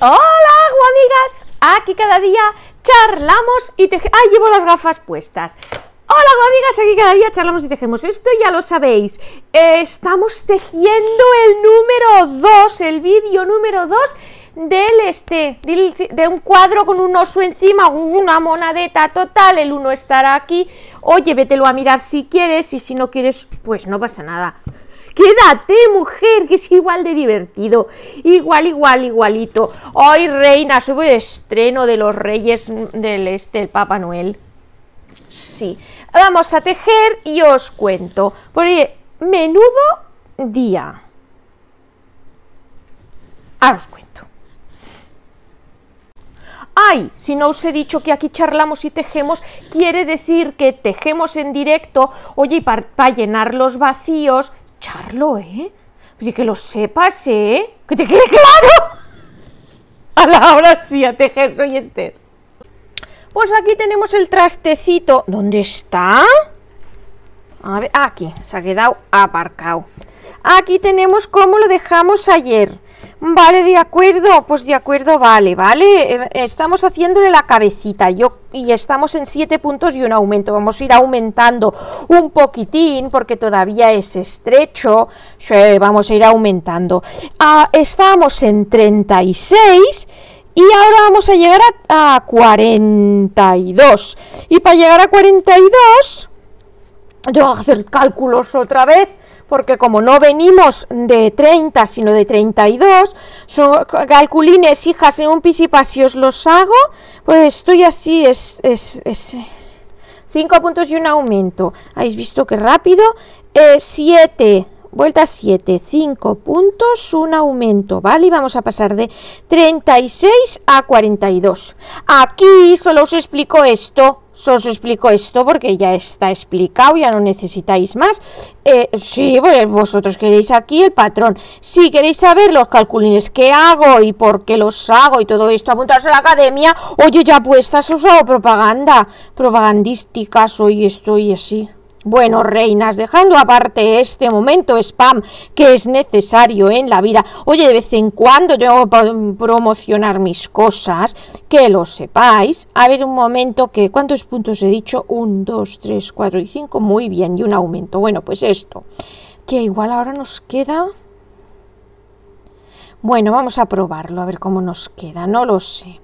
Hola, amigas. Aquí cada día charlamos y tejemos. ¡Ay, llevo las gafas puestas! Hola, amigas. Aquí cada día charlamos y tejemos. Esto ya lo sabéis. estamos tejiendo el número 2, el vídeo número 2 del este, de un cuadro con un oso encima, una monadeta total, el uno estará aquí, oye, vételo a mirar si quieres y si no quieres, pues no pasa nada. Quédate, mujer, que es igual de divertido. Igual, igual, igualito. Hoy, reina, sube de estreno de los reyes del este, el Papa Noel. Sí. Vamos a tejer y os cuento. Porque menudo día. Ahora os cuento. Ay, si no os he dicho que aquí charlamos y tejemos, quiere decir que tejemos en directo, oye, para llenar los vacíos Charlo, ¿eh? Que lo sepas, ¿eh? Que te quede claro. A la hora sí, a tejer, soy Esther. Pues aquí tenemos el trastecito. ¿Dónde está? A ver, aquí, se ha quedado aparcado. Aquí tenemos cómo lo dejamos ayer. Vale, de acuerdo, pues de acuerdo, vale, vale. Eh, estamos haciéndole la cabecita yo, y estamos en 7 puntos y un aumento. Vamos a ir aumentando un poquitín porque todavía es estrecho. vamos a ir aumentando. Ah, estamos en 36 y ahora vamos a llegar a, a 42. Y para llegar a 42, yo voy a hacer cálculos otra vez porque como no venimos de 30, sino de 32, son calculines, hijas, en un pisipasi os los hago, pues estoy así, es, es, es 5 puntos y un aumento. ¿Habéis visto qué rápido? 7, eh, vuelta 7, 5 puntos, un aumento, ¿vale? Y vamos a pasar de 36 a 42. Aquí solo os explico esto, Os explico esto porque ya está explicado, ya no necesitáis más. Eh, sí, pues vosotros queréis aquí el patrón. Si queréis saber los calculines que hago y por qué los hago y todo esto, apuntaros a la academia. Oye, ya puestas os hago propaganda, propagandística, soy esto y así. Bueno, reinas, dejando aparte este momento spam que es necesario en la vida, oye, de vez en cuando tengo que promocionar mis cosas, que lo sepáis. A ver, un momento, que ¿cuántos puntos he dicho? Un, dos, tres, cuatro y cinco. Muy bien, y un aumento. Bueno, pues esto, que igual ahora nos queda... Bueno, vamos a probarlo, a ver cómo nos queda, no lo sé.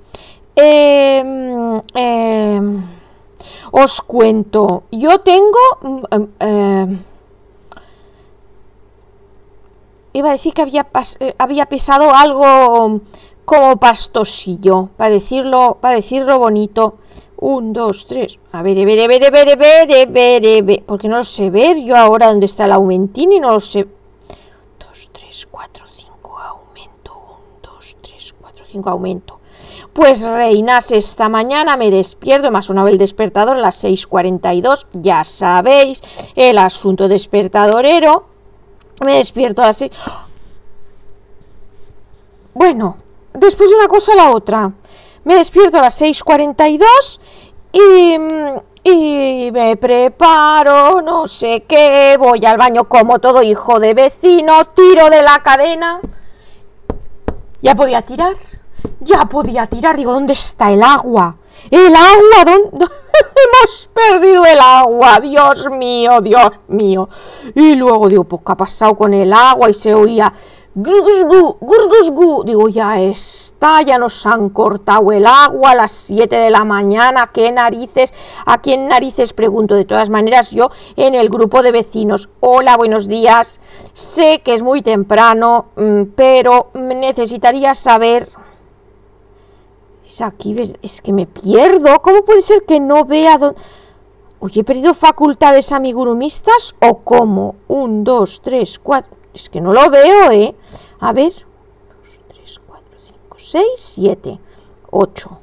Eh, eh, os cuento, yo tengo... Mm, em, em, iba a decir que había, eh, había pesado algo como pastosillo, para decirlo, para decirlo bonito. Un, dos, tres. A ver, a ver, a ver, a ver, a ver, a ver, ver, porque no lo sé ver yo ahora dónde está el aumentín y no lo sé. Dos, tres, cuatro, cinco, aumento. Un, dos, tres, cuatro, cinco, aumento. Pues reinas, esta mañana me despierto, más una vez el despertador a las 6.42, ya sabéis, el asunto despertadorero, me despierto a las 6... Bueno, después de una cosa a la otra, me despierto a las 6.42 y, y me preparo, no sé qué, voy al baño como todo hijo de vecino, tiro de la cadena, ya podía tirar ya podía tirar. Digo, ¿dónde está el agua? El agua, ¿dónde? Hemos perdido el agua, Dios mío, Dios mío. Y luego digo, pues, ¿qué ha pasado con el agua? Y se oía, Digo, ya está, ya nos han cortado el agua a las 7 de la mañana. ¿Qué narices? ¿A quién narices? Pregunto. De todas maneras, yo en el grupo de vecinos. Hola, buenos días. Sé que es muy temprano, mm, pero necesitaría saber es aquí, es que me pierdo. ¿Cómo puede ser que no vea dónde... Oye, ¿he perdido facultades amigurumistas o cómo? Un, dos, tres, cuatro... Es que no lo veo, ¿eh? A ver. Dos, tres, cuatro, cinco, seis, siete, ocho.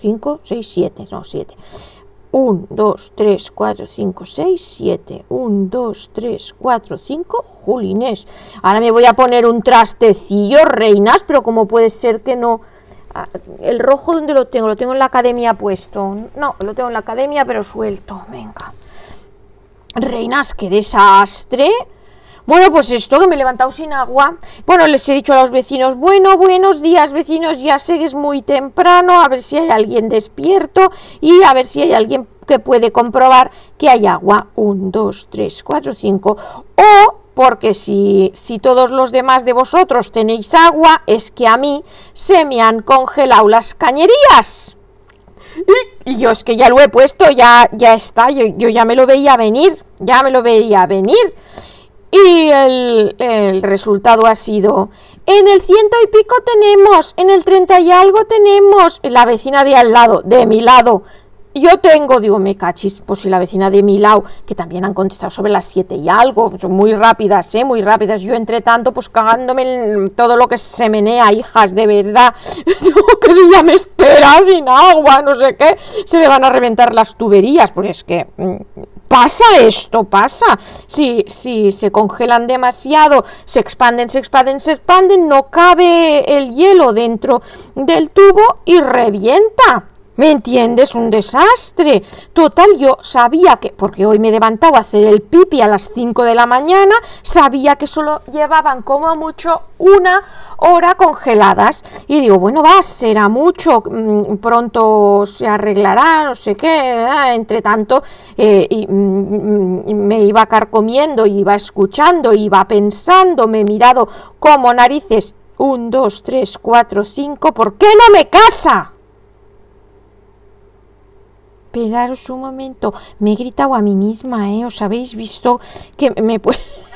Cinco, seis, siete. No, siete. Un, dos, tres, cuatro, cinco, seis, siete. Un, dos, tres, cuatro, cinco. Julines. Ahora me voy a poner un trastecillo, reinas, pero ¿cómo puede ser que no el rojo, ¿dónde lo tengo? Lo tengo en la academia puesto. No, lo tengo en la academia, pero suelto. Venga. Reinas, qué desastre. Bueno, pues esto que me he levantado sin agua. Bueno, les he dicho a los vecinos, bueno, buenos días vecinos, ya sé que es muy temprano, a ver si hay alguien despierto y a ver si hay alguien que puede comprobar que hay agua. Un, dos, tres, cuatro, cinco. O porque si, si todos los demás de vosotros tenéis agua, es que a mí se me han congelado las cañerías. Y, yo es que ya lo he puesto, ya, ya está, yo, yo, ya me lo veía venir, ya me lo veía venir. Y el, el resultado ha sido, en el ciento y pico tenemos, en el treinta y algo tenemos, la vecina de al lado, de mi lado, yo tengo, digo, me cachis, pues si la vecina de Milau, que también han contestado sobre las siete y algo, son muy rápidas, ¿eh? Muy rápidas. Yo, entre tanto, pues cagándome todo lo que se menea, hijas, de verdad. ¿Qué día me espera sin agua? No sé qué. Se me van a reventar las tuberías, porque es que mm, pasa esto, pasa. Si, si se congelan demasiado, se expanden, se expanden, se expanden, no cabe el hielo dentro del tubo y revienta. ¿Me entiendes? Un desastre. Total, yo sabía que, porque hoy me he levantado a hacer el pipi a las 5 de la mañana, sabía que solo llevaban como mucho una hora congeladas. Y digo, bueno, va, será mucho, mm, pronto se arreglará, no sé qué. Ah, entre tanto, eh, y, mm, mm, me iba carcomiendo, iba escuchando, iba pensando, me he mirado como narices. Un, dos, tres, cuatro, cinco. ¿Por qué no me casa? Esperaros un momento, me he gritado a mí misma, ¿eh? ¿Os habéis visto que me...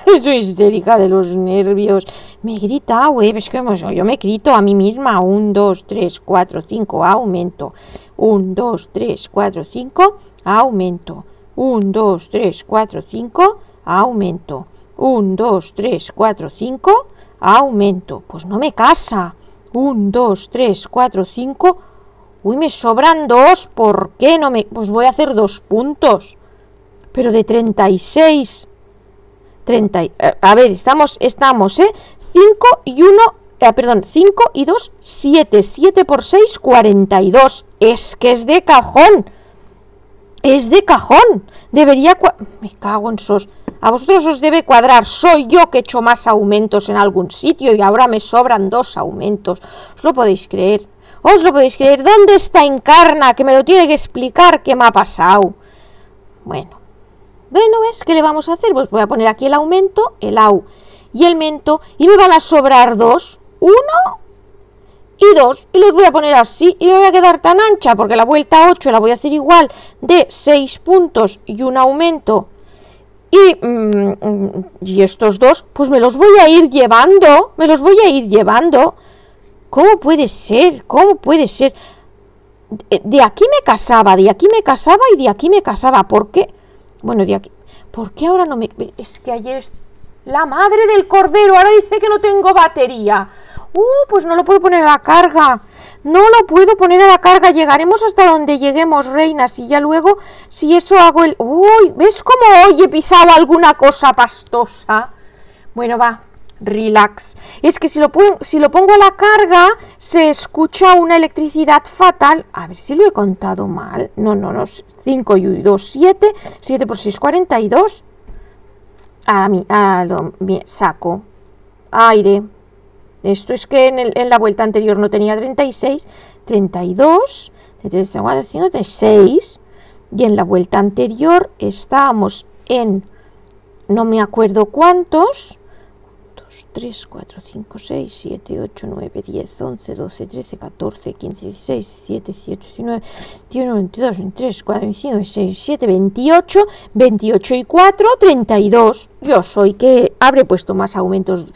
Estoy histérica de los nervios. Me he gritado, ¿eh? Es que yo me grito a mí misma. Un, dos, tres, cuatro, cinco, aumento. Un, dos, tres, cuatro, cinco, aumento. Un, dos, tres, cuatro, cinco, aumento. Un, dos, tres, cuatro, cinco, aumento. Pues no me casa. Un, dos, tres, cuatro, cinco, Uy, me sobran dos. ¿Por qué no me...? Pues voy a hacer dos puntos. Pero de 36. 30... Eh, a ver, estamos, estamos, ¿eh? 5 y 1... Eh, perdón, 5 y 2, 7. 7 por 6, 42. Es que es de cajón. Es de cajón. Debería... Me cago en sos... A vosotros os debe cuadrar. Soy yo que he hecho más aumentos en algún sitio y ahora me sobran dos aumentos. ¿Os lo podéis creer? ¿Os lo podéis creer? ¿Dónde está Encarna? Que me lo tiene que explicar qué me ha pasado. Bueno, bueno, ¿ves qué le vamos a hacer? Pues voy a poner aquí el aumento, el au y el mento, y me van a sobrar dos. Uno y dos. Y los voy a poner así, y me voy a quedar tan ancha, porque la vuelta 8 la voy a hacer igual, de 6 puntos y un aumento. Y, mm, mm, y estos dos, pues me los voy a ir llevando, me los voy a ir llevando. ¿Cómo puede ser? ¿Cómo puede ser? De aquí me casaba, de aquí me casaba y de aquí me casaba. ¿Por qué? Bueno, de aquí. ¿Por qué ahora no me.? Es que ayer. La madre del cordero ahora dice que no tengo batería. Uh, pues no lo puedo poner a la carga. No lo puedo poner a la carga. Llegaremos hasta donde lleguemos, reinas. Y ya luego, si eso hago el. Uy, ¿ves cómo hoy he pisado alguna cosa pastosa? Bueno, va, relax. Es que si lo, pongo, si lo pongo a la carga, se escucha una electricidad fatal. A ver si lo he contado mal. No, no, no. 5 y 2, 7. 7 por 6, 42. A mí, a lo, bien, saco. Aire. Esto es que en, el, en, la vuelta anterior no tenía 36. 32. 33, 36. Y en la vuelta anterior estábamos en no me acuerdo cuántos 3, 4, 5, 6, 7, 8, 9, 10, 11, 12, 13, 14, 15, 16, 17, 18, 19, 21, 22, 23, 24, 25, 26, 7, 28, 28 y 4, 32. Yo soy que habré puesto más aumentos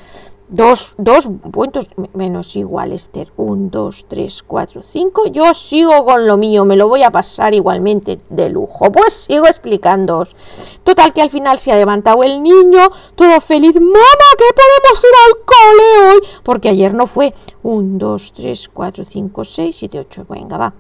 Dos, dos puntos menos igual, Esther. Un, dos, tres, cuatro, cinco. Yo sigo con lo mío, me lo voy a pasar igualmente de lujo. Pues sigo explicándoos. Total que al final se ha levantado el niño, todo feliz. ¡Mamá, que podemos ir al cole hoy! Porque ayer no fue. Un, dos, tres, cuatro, cinco, seis, siete, ocho. Venga, va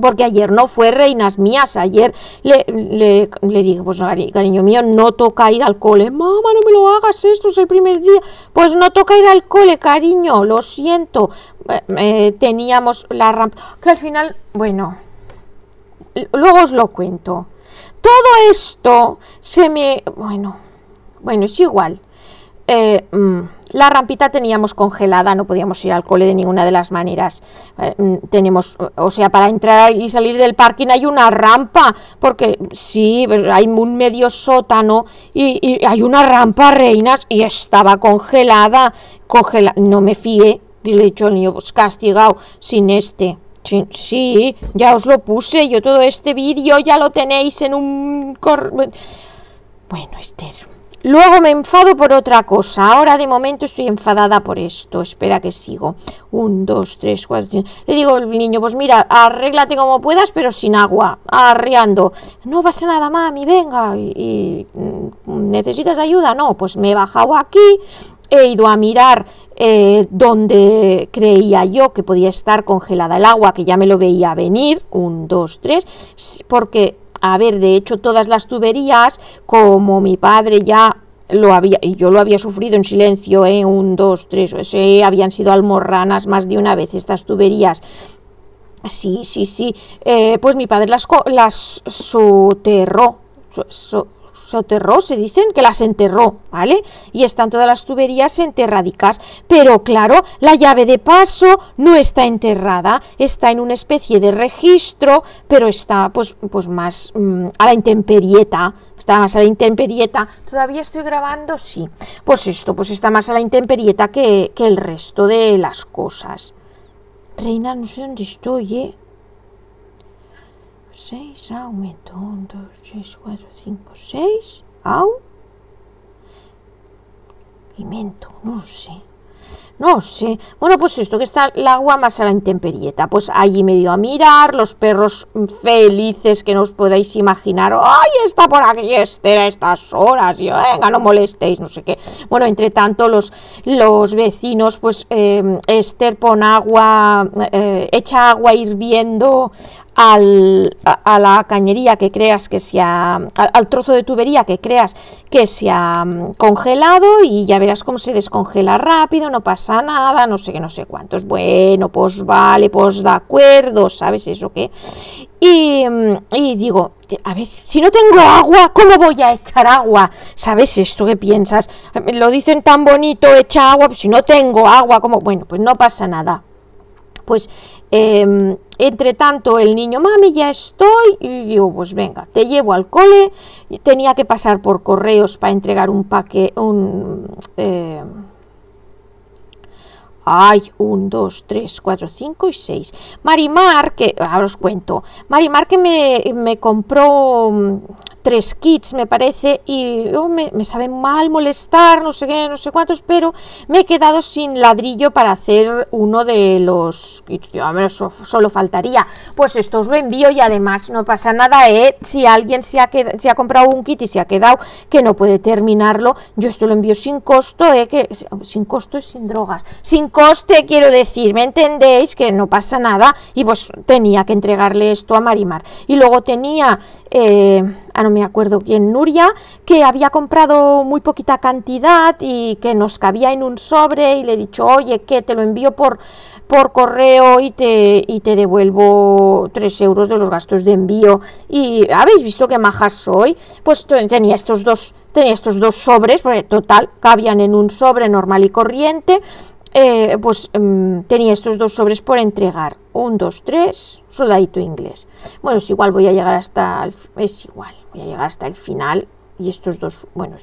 porque ayer no fue reinas mías, ayer le, le, dije, pues cariño mío, no toca ir al cole, mamá, no me lo hagas, esto es el primer día, pues no toca ir al cole, cariño, lo siento, eh, eh, teníamos la rampa, que al final, bueno, luego os lo cuento, todo esto se me, bueno, bueno, es igual, eh, mm, la rampita teníamos congelada, no podíamos ir al cole de ninguna de las maneras. Eh, mm, tenemos, o sea, para entrar y salir del parking hay una rampa, porque sí, pues, hay un medio sótano y, hay una rampa, reinas, y estaba congelada, congelada. No me fié, y le he dicho al niño, pues castigado, sin este. Sí, ya os lo puse, yo todo este vídeo ya lo tenéis en un... Bueno, Esther, Luego me enfado por otra cosa. Ahora de momento estoy enfadada por esto. Espera que sigo. Un, dos, tres, cuatro. Le digo al niño, pues mira, arréglate como puedas, pero sin agua. Arreando. No pasa nada, mami, venga. Y, mm, ¿Necesitas ayuda? No, pues me he bajado aquí. He ido a mirar eh, donde creía yo que podía estar congelada el agua, que ya me lo veía venir. Un, dos, tres. Porque a ver, de hecho, todas las tuberías, como mi padre ya lo había, y yo lo había sufrido en silencio, ¿eh? un, dos, tres, ese, habían sido almorranas más de una vez estas tuberías. Sí, sí, sí. Eh, pues mi padre las, las soterró soterró, se dicen, que las enterró, ¿vale? Y están todas las tuberías enterradicas, pero claro, la llave de paso no está enterrada, está en una especie de registro, pero está pues, pues más mm, a la intemperieta, está más a la intemperieta. ¿Todavía estoy grabando? Sí. Pues esto, pues está más a la intemperieta que, que el resto de las cosas. Reina, no sé dónde estoy, ¿eh? 6, aumento, 1, 2, 3, 4, 5, 6, au, alimento, no sé, no sé, bueno pues esto que está el agua más a la intemperieta, pues allí me dio a mirar, los perros felices que no os podáis imaginar, ay está por aquí Esther a estas horas, y venga no molestéis, no sé qué, bueno entre tanto los, los vecinos pues eh, Esther pon agua, eh, echa agua hirviendo al, a, la cañería que creas que se ha, al, trozo de tubería que creas que se ha mm, congelado y ya verás cómo se descongela rápido, no pasa nada, no sé qué, no sé cuántos. Bueno, pues vale, pues de acuerdo, ¿sabes eso qué? Y, mm, digo, a ver, si no tengo agua, ¿cómo voy a echar agua? ¿Sabes esto que piensas? Lo dicen tan bonito, echa agua, pues si no tengo agua, ¿cómo? Bueno, pues no pasa nada. Pues eh, entre tanto, el niño, mami, ya estoy, y digo, pues venga, te llevo al cole, tenía que pasar por correos para entregar un paquete, un... Eh, Ay, un, dos, tres, cuatro, cinco y seis. Marimar, que ahora os cuento. Marimar que me, me compró tres kits, me parece, y oh, me, sabe mal molestar, no sé qué, no sé cuántos, pero me he quedado sin ladrillo para hacer uno de los kits. Yo, a solo faltaría. Pues esto os lo envío y además no pasa nada, ¿eh? Si alguien se ha, se ha comprado un kit y se ha quedado que no puede terminarlo, yo esto lo envío sin costo, ¿eh? Que, sin costo es sin drogas. Sin coste, quiero decir, ¿me entendéis? Que no pasa nada. Y pues tenía que entregarle esto a Marimar. Y luego tenía... Eh, ah, no me acuerdo quién, Nuria, que había comprado muy poquita cantidad y que nos cabía en un sobre y le he dicho, oye, que te lo envío por, por correo y te, y te devuelvo 3 euros de los gastos de envío. Y habéis visto qué majas soy. Pues tenía estos dos, tenía estos dos sobres, total, cabían en un sobre normal y corriente. Eh, pues em, tenía estos dos sobres por entregar. Un, dos, tres, soldadito inglés. Bueno, es igual, voy a llegar hasta... es igual, voy a llegar hasta el final y estos dos, bueno.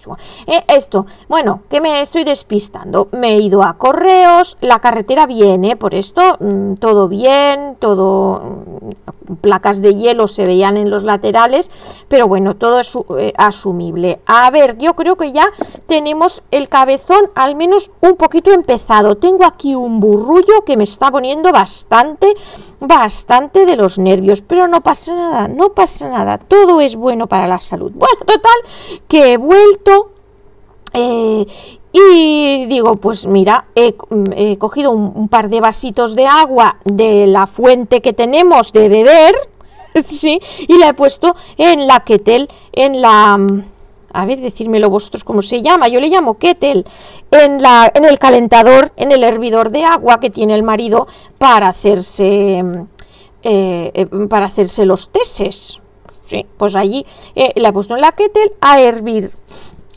Eh, esto, bueno, que me estoy despistando. Me he ido a correos, la carretera viene, por esto, mm, todo bien, todo, mm, placas de hielo se veían en los laterales, pero bueno, todo es eh, asumible. A ver, yo creo que ya tenemos el cabezón al menos un poquito empezado. Tengo aquí un burrullo que me está poniendo bastante, bastante de los nervios, pero no pasa nada, no pasa nada, todo es bueno para la salud. Bueno, total, que he vuelto eh, y digo, pues mira, he, cogido un, par de vasitos de agua de la fuente que tenemos de beber, ¿sí? Y la he puesto en la kettle, en la... A ver, decírmelo vosotros cómo se llama, yo le llamo kettle, en, la, en el calentador, en el hervidor de agua que tiene el marido para hacerse, eh, eh, para hacerse los teses, pues allí eh, la he puesto en la kettle a hervir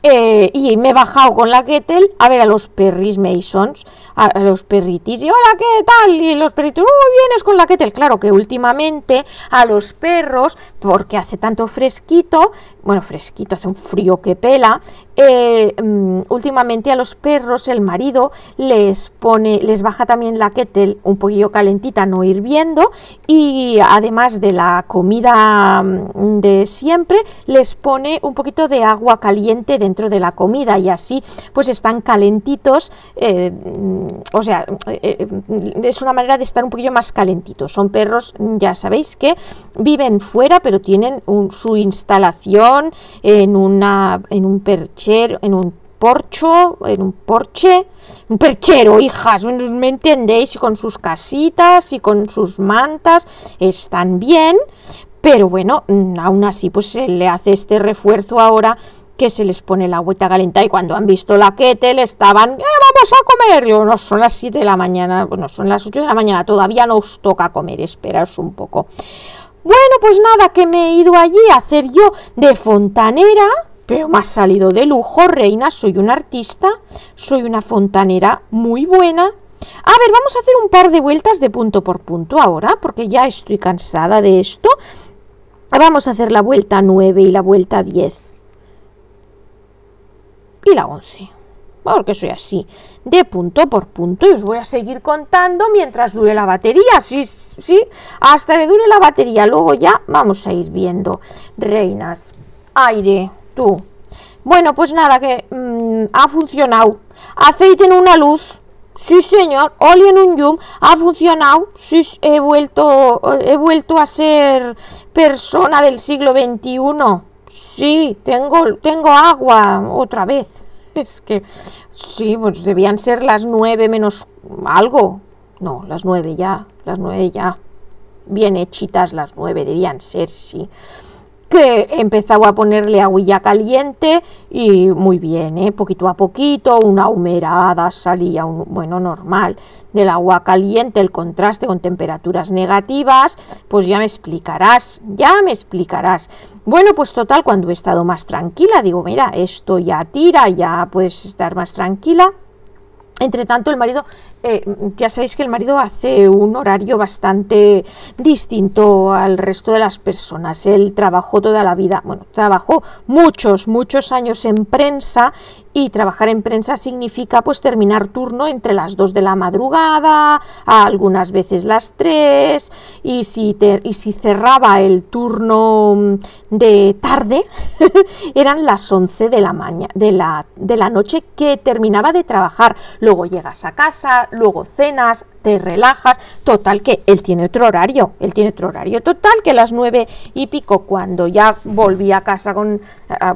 eh, y me he bajado con la kettle a ver a los perris Masons, a, los perritis, y hola, ¿qué tal? Y los perritos, vienes con la kettle. Claro que últimamente a los perros, porque hace tanto fresquito, bueno, fresquito, hace un frío que pela, eh, mm, últimamente a los perros el marido les pone, les baja también la kettle un poquillo calentita, no hirviendo, y además de la comida mm, de siempre, les pone un poquito de agua caliente dentro de la comida y así pues están calentitos, eh, mm, o sea, eh, es una manera de estar un poquillo más calentitos. Son perros, ya sabéis que viven fuera, pero tienen su instalación en, una, en un en un porcho, en un porche, un perchero, hijas, ¿me entendéis? Y con sus casitas y con sus mantas, están bien, pero bueno, mm, aún así pues se le hace este refuerzo ahora que se les pone la agüita calentada y cuando han visto la kettle estaban, ¡eh, vamos a comer! Yo, no, son las 7 de la mañana, bueno, son las 8 de la mañana, todavía no os toca comer, esperaos un poco. Bueno, pues nada, que me he ido allí a hacer yo de fontanera, pero me ha salido de lujo, reina, soy una artista, soy una fontanera muy buena. A ver, vamos a hacer un par de vueltas de punto por punto ahora, porque ya estoy cansada de esto. Vamos a hacer la vuelta 9 y la vuelta 10. Y la 11. Porque soy así, de punto por punto. Y os voy a seguir contando mientras dure la batería. Sí, sí, hasta que dure la batería. Luego ya vamos a ir viendo. Reinas, aire, tú. Bueno, pues nada, que mm, ha funcionado. Aceite en una luz. Sí, señor. Óleo en un yum. Ha funcionado. Sí, he vuelto, he vuelto a ser persona del siglo XXI. Sí, tengo, tengo agua otra vez. Es que sí, pues debían ser las nueve menos algo. No, las nueve ya, las nueve ya. Bien hechitas las nueve, debían ser, sí que he empezado a ponerle agüilla caliente y muy bien, ¿eh? poquito a poquito, una humerada salía, un, bueno, normal, del agua caliente, el contraste con temperaturas negativas, pues ya me explicarás, ya me explicarás. Bueno, pues total, cuando he estado más tranquila, digo, mira, esto ya tira, ya puedes estar más tranquila. Entre tanto, el marido eh, ya sabéis que el marido hace un horario bastante distinto al resto de las personas. Él trabajó toda la vida, bueno, trabajó muchos, muchos años en prensa y trabajar en prensa significa pues terminar turno entre las 2 de la madrugada, algunas veces las 3 y si, y si cerraba el turno de tarde eran las 11 de la, mañana, de, la, de la noche que terminaba de trabajar. Luego llegas a casa, luego cenas, relajas, total que él tiene otro horario, él tiene otro horario, total que a las nueve y pico cuando ya volví a casa con,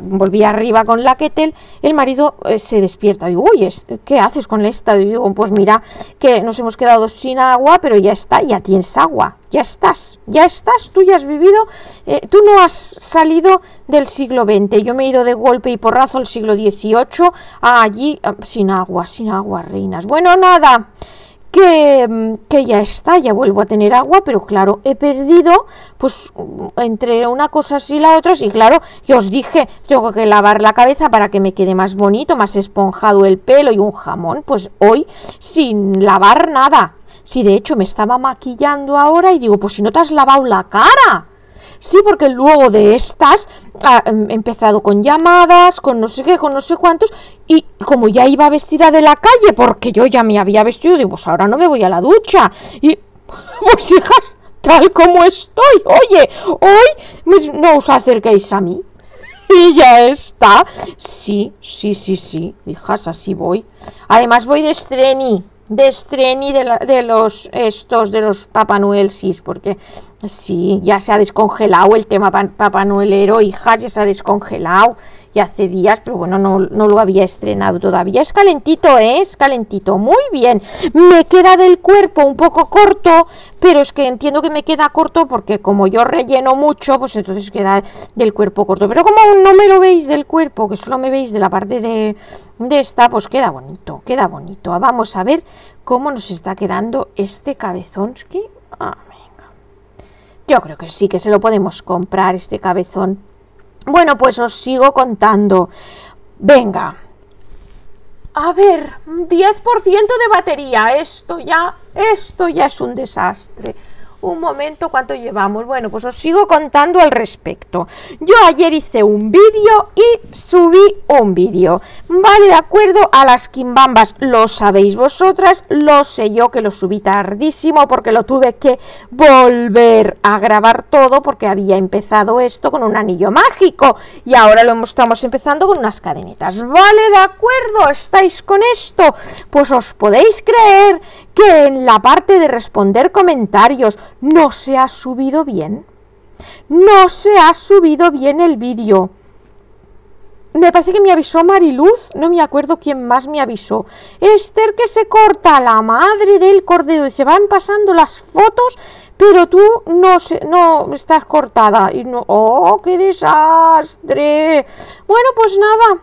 volví arriba con la kettle, el marido eh, se despierta, digo, uy, ¿qué haces con esta? digo, pues mira, que nos hemos quedado sin agua, pero ya está, ya tienes agua, ya estás, ya estás, tú ya has vivido, eh, tú no has salido del siglo XX, yo me he ido de golpe y porrazo al siglo XVIII, allí sin agua, sin agua, reinas. Bueno, nada, que, que, ya está, ya vuelvo a tener agua, pero claro, he perdido, pues entre una cosa y la otra, y claro, que os dije, tengo que lavar la cabeza para que me quede más bonito, más esponjado el pelo y un jamón, pues hoy sin lavar nada. Si de hecho me estaba maquillando ahora y digo, pues si no te has lavado la cara. Sí, porque luego de estas ah, em, empezado con llamadas, con no sé qué, con no sé cuántos, y como ya iba vestida de la calle, porque yo ya me había vestido, digo, pues ahora no me voy a la ducha. Y, pues hijas, tal como estoy, oye, hoy no os acerquéis a mí. Y ya está. Sí, sí, sí, sí, hijas, así voy. Además voy de estreni de estreni de, de, los estos de los Papá Noel porque sí, ya se ha descongelado el tema Papá Noelero, hijas, ya se ha descongelado y hace días, pero bueno, no, lo había estrenado todavía. Es calentito, ¿eh? Es calentito, muy bien. Me queda del cuerpo un poco corto, pero es que entiendo que me queda corto porque como yo relleno mucho, pues entonces queda del cuerpo corto. Pero como no me lo veis del cuerpo, que solo me veis de la parte de, de esta, pues queda bonito, queda bonito. Vamos a ver cómo nos está quedando este cabezonski. Ah. Yo creo que sí, que se lo podemos comprar este cabezón bueno, pues os sigo contando. Venga. A ver, 10% de batería. Esto ya, esto ya es un desastre un momento, ¿cuánto llevamos? Bueno, pues os sigo contando al respecto. Yo ayer hice un vídeo y subí un vídeo. Vale, de acuerdo a las quimbambas, lo sabéis vosotras, lo sé yo que lo subí tardísimo porque lo tuve que volver a grabar todo porque había empezado esto con un anillo mágico y ahora lo estamos empezando con unas cadenitas. Vale, de acuerdo, ¿estáis con esto? Pues os podéis creer que en la parte de responder comentarios no se ha subido bien. No se ha subido bien el vídeo. Me parece que me avisó Mariluz, no me acuerdo quién más me avisó. Esther que se corta la madre del cordero y se van pasando las fotos, pero tú no no estás cortada y no oh, qué desastre. Bueno, pues nada,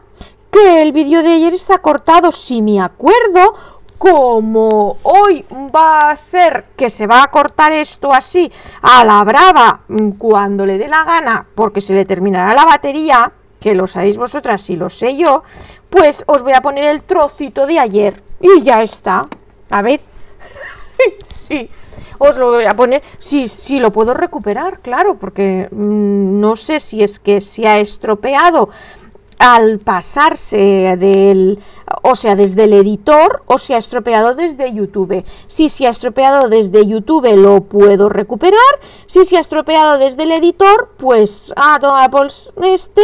que el vídeo de ayer está cortado, si me acuerdo, como hoy va a ser que se va a cortar esto así a la brava cuando le dé la gana porque se le terminará la batería, que lo sabéis vosotras y lo sé yo, pues os voy a poner el trocito de ayer y ya está. A ver, sí, os lo voy a poner, sí, sí, lo puedo recuperar, claro, porque mm, no sé si es que se ha estropeado al pasarse del, o sea, desde el editor o se ha estropeado desde YouTube. Si se ha estropeado desde YouTube lo puedo recuperar, si se ha estropeado desde el editor, pues a Apple este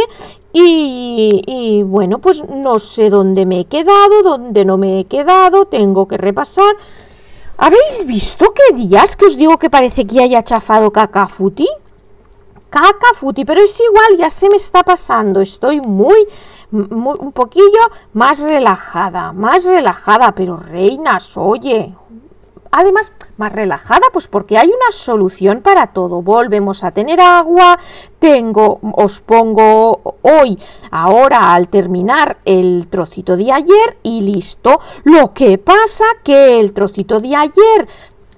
y, y, bueno, pues no sé dónde me he quedado, dónde no me he quedado, tengo que repasar. ¿Habéis visto qué días que os digo que parece que haya chafado Cacafuti? Caca futi, pero es igual, ya se me está pasando, estoy muy, un poquillo más relajada, más relajada, pero reinas, oye, además más relajada, pues porque hay una solución para todo. Volvemos a tener agua, tengo, os pongo hoy, ahora al terminar el trocito de ayer y listo. Lo que pasa que el trocito de ayer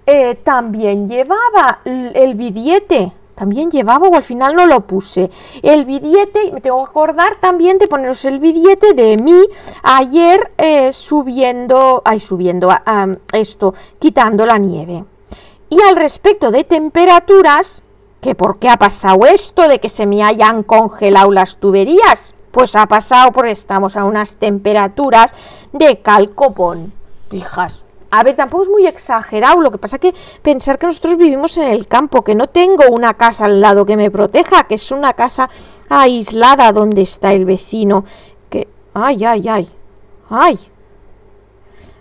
eh, también llevaba el billete también llevaba o al final no lo puse. El billete, me tengo que acordar también de poneros el billete de mí ayer eh, subiendo, ay, subiendo esto, quitando la nieve. Y al respecto de temperaturas, que por qué ha pasado esto de que se me hayan congelado las tuberías, pues ha pasado porque estamos a unas temperaturas de calcopón. Hijas, a ver, tampoco es muy exagerado, lo que pasa que pensar que nosotros vivimos en el campo, que no tengo una casa al lado que me proteja, que es una casa aislada donde está el vecino, que... ¡Ay, ay, ay! ¡Ay!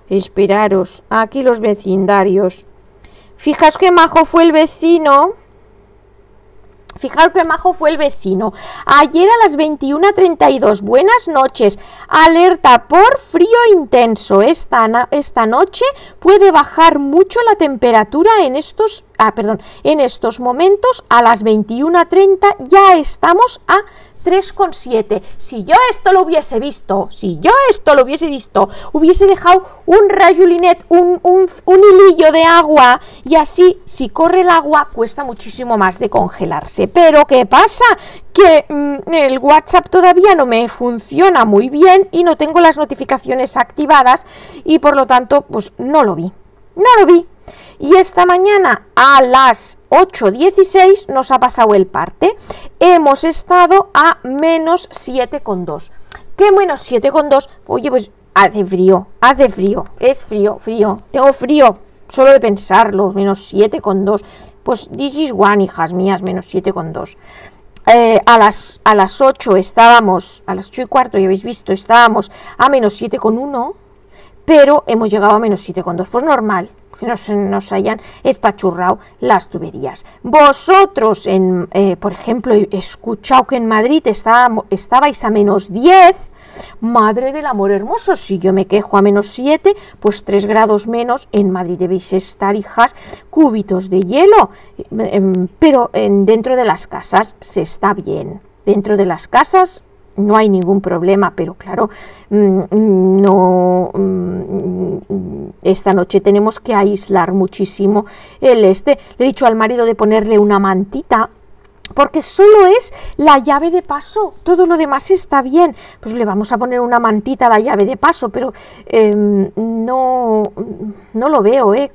Esperaros, aquí los vecindarios. Fijaos qué majo fue el vecino Fijaros que majo fue el vecino. Ayer a las 21.32, buenas noches. Alerta por frío intenso. Esta, esta noche puede bajar mucho la temperatura en estos, ah, perdón, en estos momentos. A las 21.30 ya estamos a 3,7. Si yo esto lo hubiese visto, si yo esto lo hubiese visto, hubiese dejado un rayulinet, un, un, hilillo de agua y así, si corre el agua, cuesta muchísimo más de congelarse. Pero ¿qué pasa? Que mm, el WhatsApp todavía no me funciona muy bien y no tengo las notificaciones activadas y por lo tanto, pues no lo vi. No lo vi. Y esta mañana a las 8.16 nos ha pasado el parte. Hemos estado a menos 7,2. ¿Qué menos 7,2? Oye, pues hace frío, hace frío, es frío, frío. Tengo frío, solo de pensarlo, menos 7,2. Pues this is one, hijas mías, menos 7,2. Eh, a, las, a las 8 estábamos, a las 8 y cuarto, ya habéis visto, estábamos a menos 7,1, pero hemos llegado a menos 7,2. Pues normal, nos, nos hayan espachurrado las tuberías. Vosotros, en, eh, por ejemplo, he escuchado que en Madrid estabais a menos 10. Madre del amor hermoso, si yo me quejo a menos 7, pues 3 grados menos, en Madrid debéis estar, hijas, cúbitos de hielo, em, pero en, dentro de las casas se está bien. Dentro de las casas no hay ningún problema, pero claro, mm, no mm, esta noche tenemos que aislar muchísimo el este. Le he dicho al marido de ponerle una mantita porque solo es la llave de paso, todo lo demás está bien. Pues le vamos a poner una mantita a la llave de paso, pero em, no, no lo veo, ¿eh?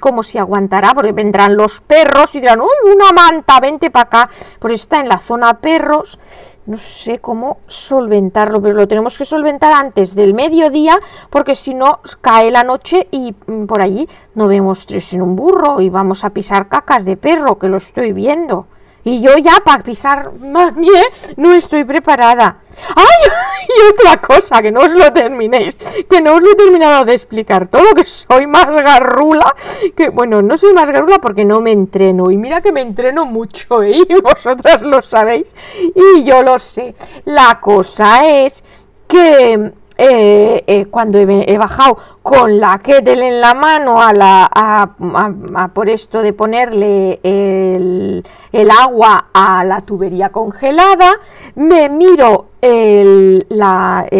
Cómo se aguantará, porque vendrán los perros y dirán, ¡uy, una manta, vente para acá! Pues está en la zona perros, no sé cómo solventarlo, pero lo tenemos que solventar antes del mediodía, porque si no cae la noche y mm, por allí no vemos tres en un burro y vamos a pisar cacas de perro, que lo estoy viendo. Y yo ya para pisar bien no estoy preparada. ¡Ay! Y otra cosa, que no os lo terminéis, que no os lo he terminado de explicar todo, que soy más garrula, que bueno, no soy más garrula porque no me entreno, y mira que me entreno mucho, ¿eh? y vosotras lo sabéis, y yo lo sé. La cosa es que eh, eh, cuando he, bajado con la kettle en la mano a, por esto de ponerle el, agua a la tubería congelada, me miro el,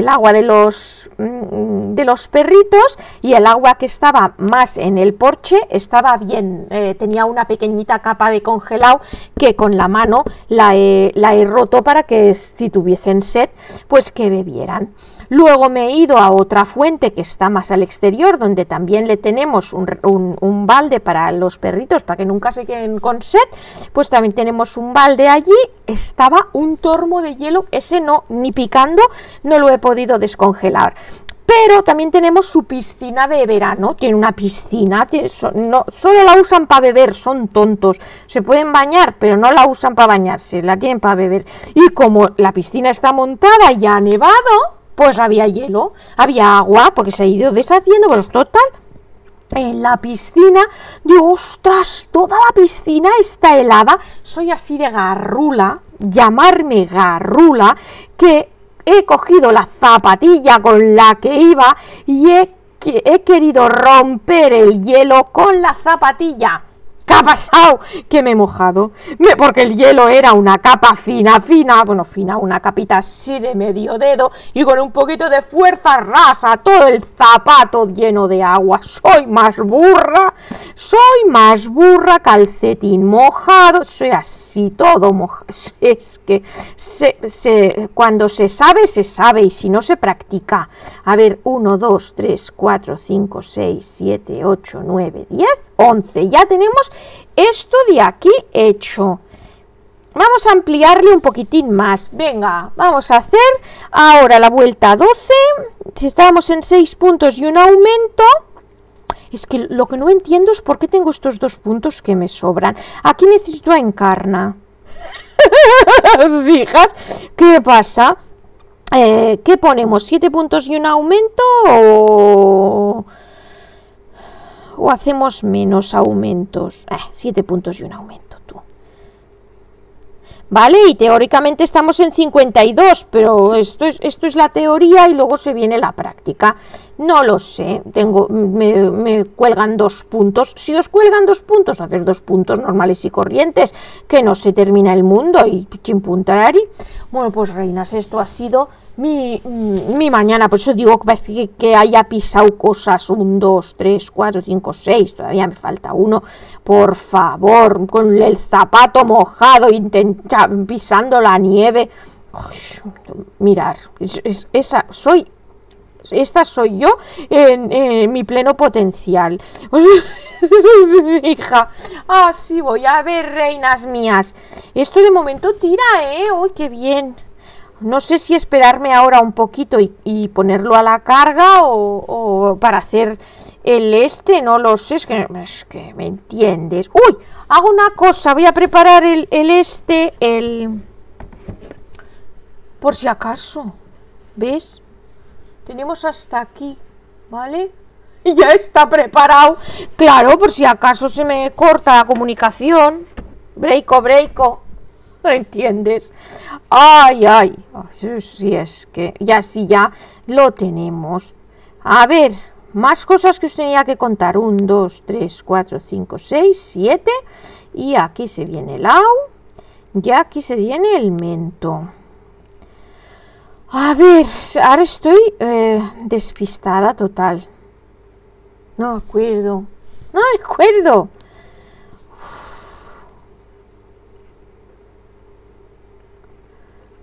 agua de los, mm, de los perritos y el agua que estaba más en el porche estaba bien, eh, tenía una pequeñita capa de congelado que con la mano la la he roto para que si tuviesen sed, pues que bebieran. Luego me he ido a otra fuente que está más al exterior, donde también le tenemos un, balde para los perritos, para que nunca se queden con sed. Pues también tenemos un balde allí. Estaba un tormo de hielo, ese no, ni picando, no lo he podido descongelar pero también tenemos su piscina de verano, tiene una piscina, no, solo la usan para beber, son tontos, se pueden bañar, pero no la usan para bañarse, la tienen para beber. Y como la piscina está montada y ha nevado, pues había hielo, había agua, porque se ha ido deshaciendo, pues total, en la piscina, digo, ostras, toda la piscina está helada, soy así de garrula, llamarme garrula, que he cogido la zapatilla con la que iba y he, he querido romper el hielo con la zapatilla. ¿Qué ha pasado? Que me he mojado. Porque el hielo era una capa fina, fina, bueno, fina, una capita así de medio dedo y con un poquito de fuerza rasa todo el zapato lleno de agua. Soy más burra, soy más burra, calcetín mojado, soy así todo mojado. Es que cuando se sabe, se sabe y si no se practica. A ver, 1, 2, 3, 4, 5, 6, 7, 8, 9, 10, 11. Ya tenemos esto de aquí hecho. Vamos a ampliarle un poquitín más. Venga, vamos a hacer ahora la vuelta 12. Si estábamos en 6 puntos y un aumento... Es que lo que no entiendo es por qué tengo estos dos puntos que me sobran. Aquí necesito a encarna. hijas, ¿qué pasa? Eh, ¿Qué ponemos? ¿7 puntos y un aumento? O hacemos menos aumentos? Eh, siete puntos y un aumento, tú. ¿Vale? Y teóricamente estamos en 52, pero esto es, esto es la teoría y luego se viene la práctica. No lo sé, tengo, me, cuelgan dos puntos. Si os cuelgan dos puntos, hacer dos puntos normales y corrientes, que no se termina el mundo y chimpuntarari. Bueno, pues reinas, esto ha sido mi, mi mañana, por eso digo que, que haya pisado cosas, un, dos, tres, cuatro, cinco, seis, todavía me falta uno, por favor, con el zapato mojado, pisando la nieve. mirar, esa, soy esta soy yo en, mi pleno potencial. hija, así voy a ver, reinas mías. Esto de momento tira, ¿eh? ¡Uy, qué bien! No sé si esperarme ahora un poquito y, ponerlo a la carga o, para hacer el este, no lo sé, es que, es que me entiendes. ¡Uy! Hago una cosa, voy a preparar el, el este, el... Por si acaso, ¿ves? Tenemos hasta aquí, ¿vale? Ya está preparado. Claro, por si acaso se me corta la comunicación. Breiko, breiko. ¿Entiendes? Ay, ay. Sí, es que ya sí, ya lo tenemos. A ver, más cosas que os tenía que contar. Un, dos, tres, cuatro, cinco, seis, siete. Y aquí se viene el au. Y aquí se viene el mento. A ver, ahora estoy eh, despistada total. No me acuerdo. No me acuerdo.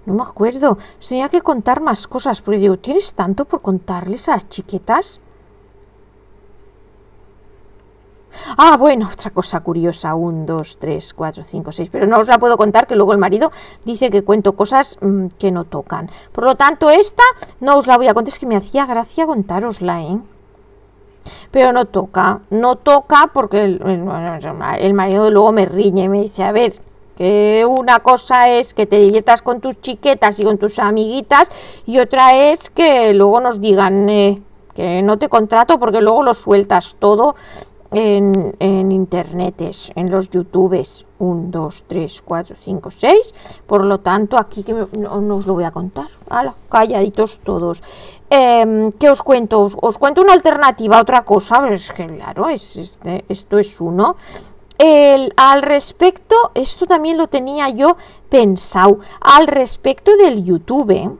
No me acuerdo. Tenía que contar más cosas, porque digo, ¿tienes tanto por contarles a las chiquetas? Ah, bueno, otra cosa curiosa, un, dos, tres, cuatro, cinco, seis, pero no os la puedo contar que luego el marido dice que cuento cosas mm, que no tocan. Por lo tanto, esta no os la voy a contar, es que me hacía gracia contárosla, ¿eh? Pero no toca, no toca porque el, el marido luego me riñe y me dice, a ver, que una cosa es que te diviertas con tus chiquetas y con tus amiguitas y otra es que luego nos digan eh, que no te contrato porque luego lo sueltas todo en, en internetes, en los youtubes. 1, 2, 3, 4, 5, 6. Por lo tanto, aquí que no, os lo voy a contar. ¡Hala! Calladitos todos. Eh, ¿Qué os cuento? Os, cuento una alternativa, otra cosa. Pues es que, claro, es, este, esto es uno. El, al respecto, esto también lo tenía yo pensado. Al respecto del YouTube.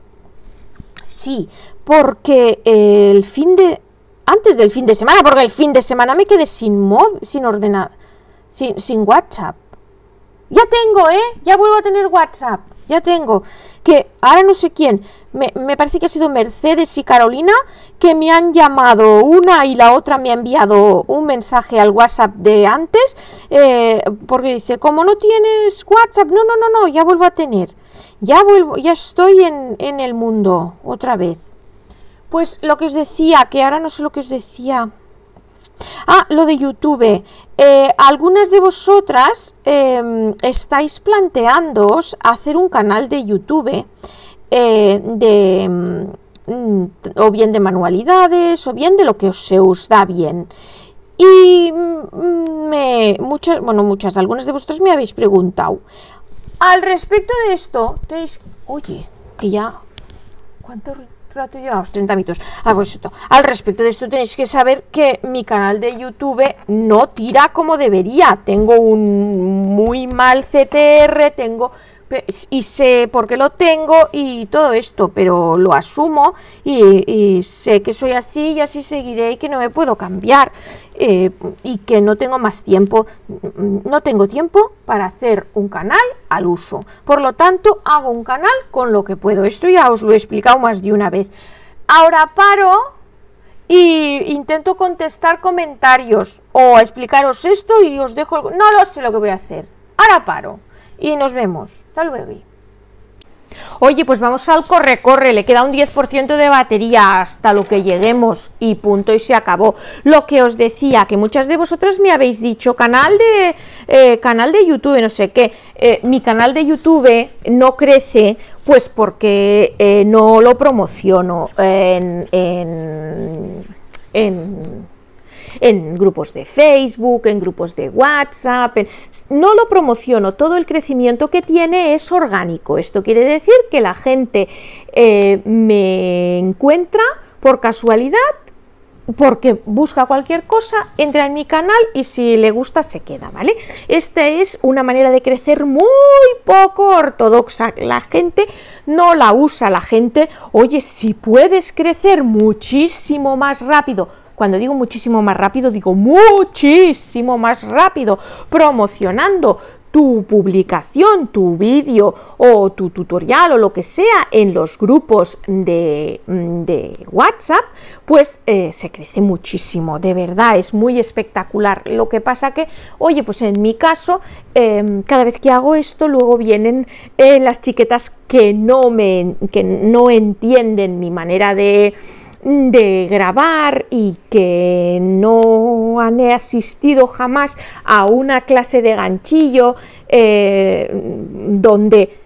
Sí, porque el fin de antes del fin de semana, porque el fin de semana me quedé sin móvil, sin ordenador, sin, WhatsApp. Ya tengo, ¿eh? Ya vuelvo a tener WhatsApp. Ya tengo. Que ahora no sé quién. Me, me, parece que ha sido Mercedes y Carolina que me han llamado. Una y la otra me ha enviado un mensaje al WhatsApp de antes. Eh, porque dice, como no tienes WhatsApp, no, no, no, no, ya vuelvo a tener. Ya vuelvo, ya estoy en, en el mundo otra vez. Pues lo que os decía, que ahora no sé lo que os decía. Ah, lo de YouTube. Eh, algunas de vosotras eh, estáis planteándoos hacer un canal de YouTube eh, de mm, o bien de manualidades o bien de lo que os, se os da bien. Y mm, me, muchas, bueno, muchas, algunas de vosotras me habéis preguntado. Al respecto de esto, tenéis, oye, que ya, ¿cuánto rato llevamos? 30 minutos. Al respecto de esto tenéis que saber que mi canal de YouTube no tira como debería. Tengo un muy mal CTR, tengo y sé por qué lo tengo y todo esto, pero lo asumo y, sé que soy así y así seguiré y que no me puedo cambiar eh, y que no tengo más tiempo, no tengo tiempo para hacer un canal al uso. Por lo tanto, hago un canal con lo que puedo. Esto ya os lo he explicado más de una vez. Ahora paro y intento contestar comentarios o explicaros esto y os dejo... No lo sé lo que voy a hacer. Ahora paro y nos vemos. Hasta luego. Oye, pues vamos al corre, corre, le queda un 10% de batería hasta lo que lleguemos y punto y se acabó. Lo que os decía, que muchas de vosotras me habéis dicho, canal de, eh, canal de YouTube, no sé qué, eh, mi canal de YouTube no crece pues porque eh, no lo promociono en, en, en en grupos de Facebook, en grupos de WhatsApp, no lo promociono, todo el crecimiento que tiene es orgánico. Esto quiere decir que la gente eh, me encuentra por casualidad porque busca cualquier cosa, entra en mi canal y si le gusta se queda, ¿vale? Esta es una manera de crecer muy poco ortodoxa. La gente no la usa, la gente, oye, si puedes crecer muchísimo más rápido cuando digo muchísimo más rápido, digo muchísimo más rápido, promocionando tu publicación, tu vídeo o tu tutorial o lo que sea en los grupos de, WhatsApp, pues eh, se crece muchísimo, de verdad, es muy espectacular. Lo que pasa que, oye, pues en mi caso, em, cada vez que hago esto, luego vienen eh, las chiquetas que no, me, que no entienden mi manera de de grabar y que no han asistido jamás a una clase de ganchillo eh, donde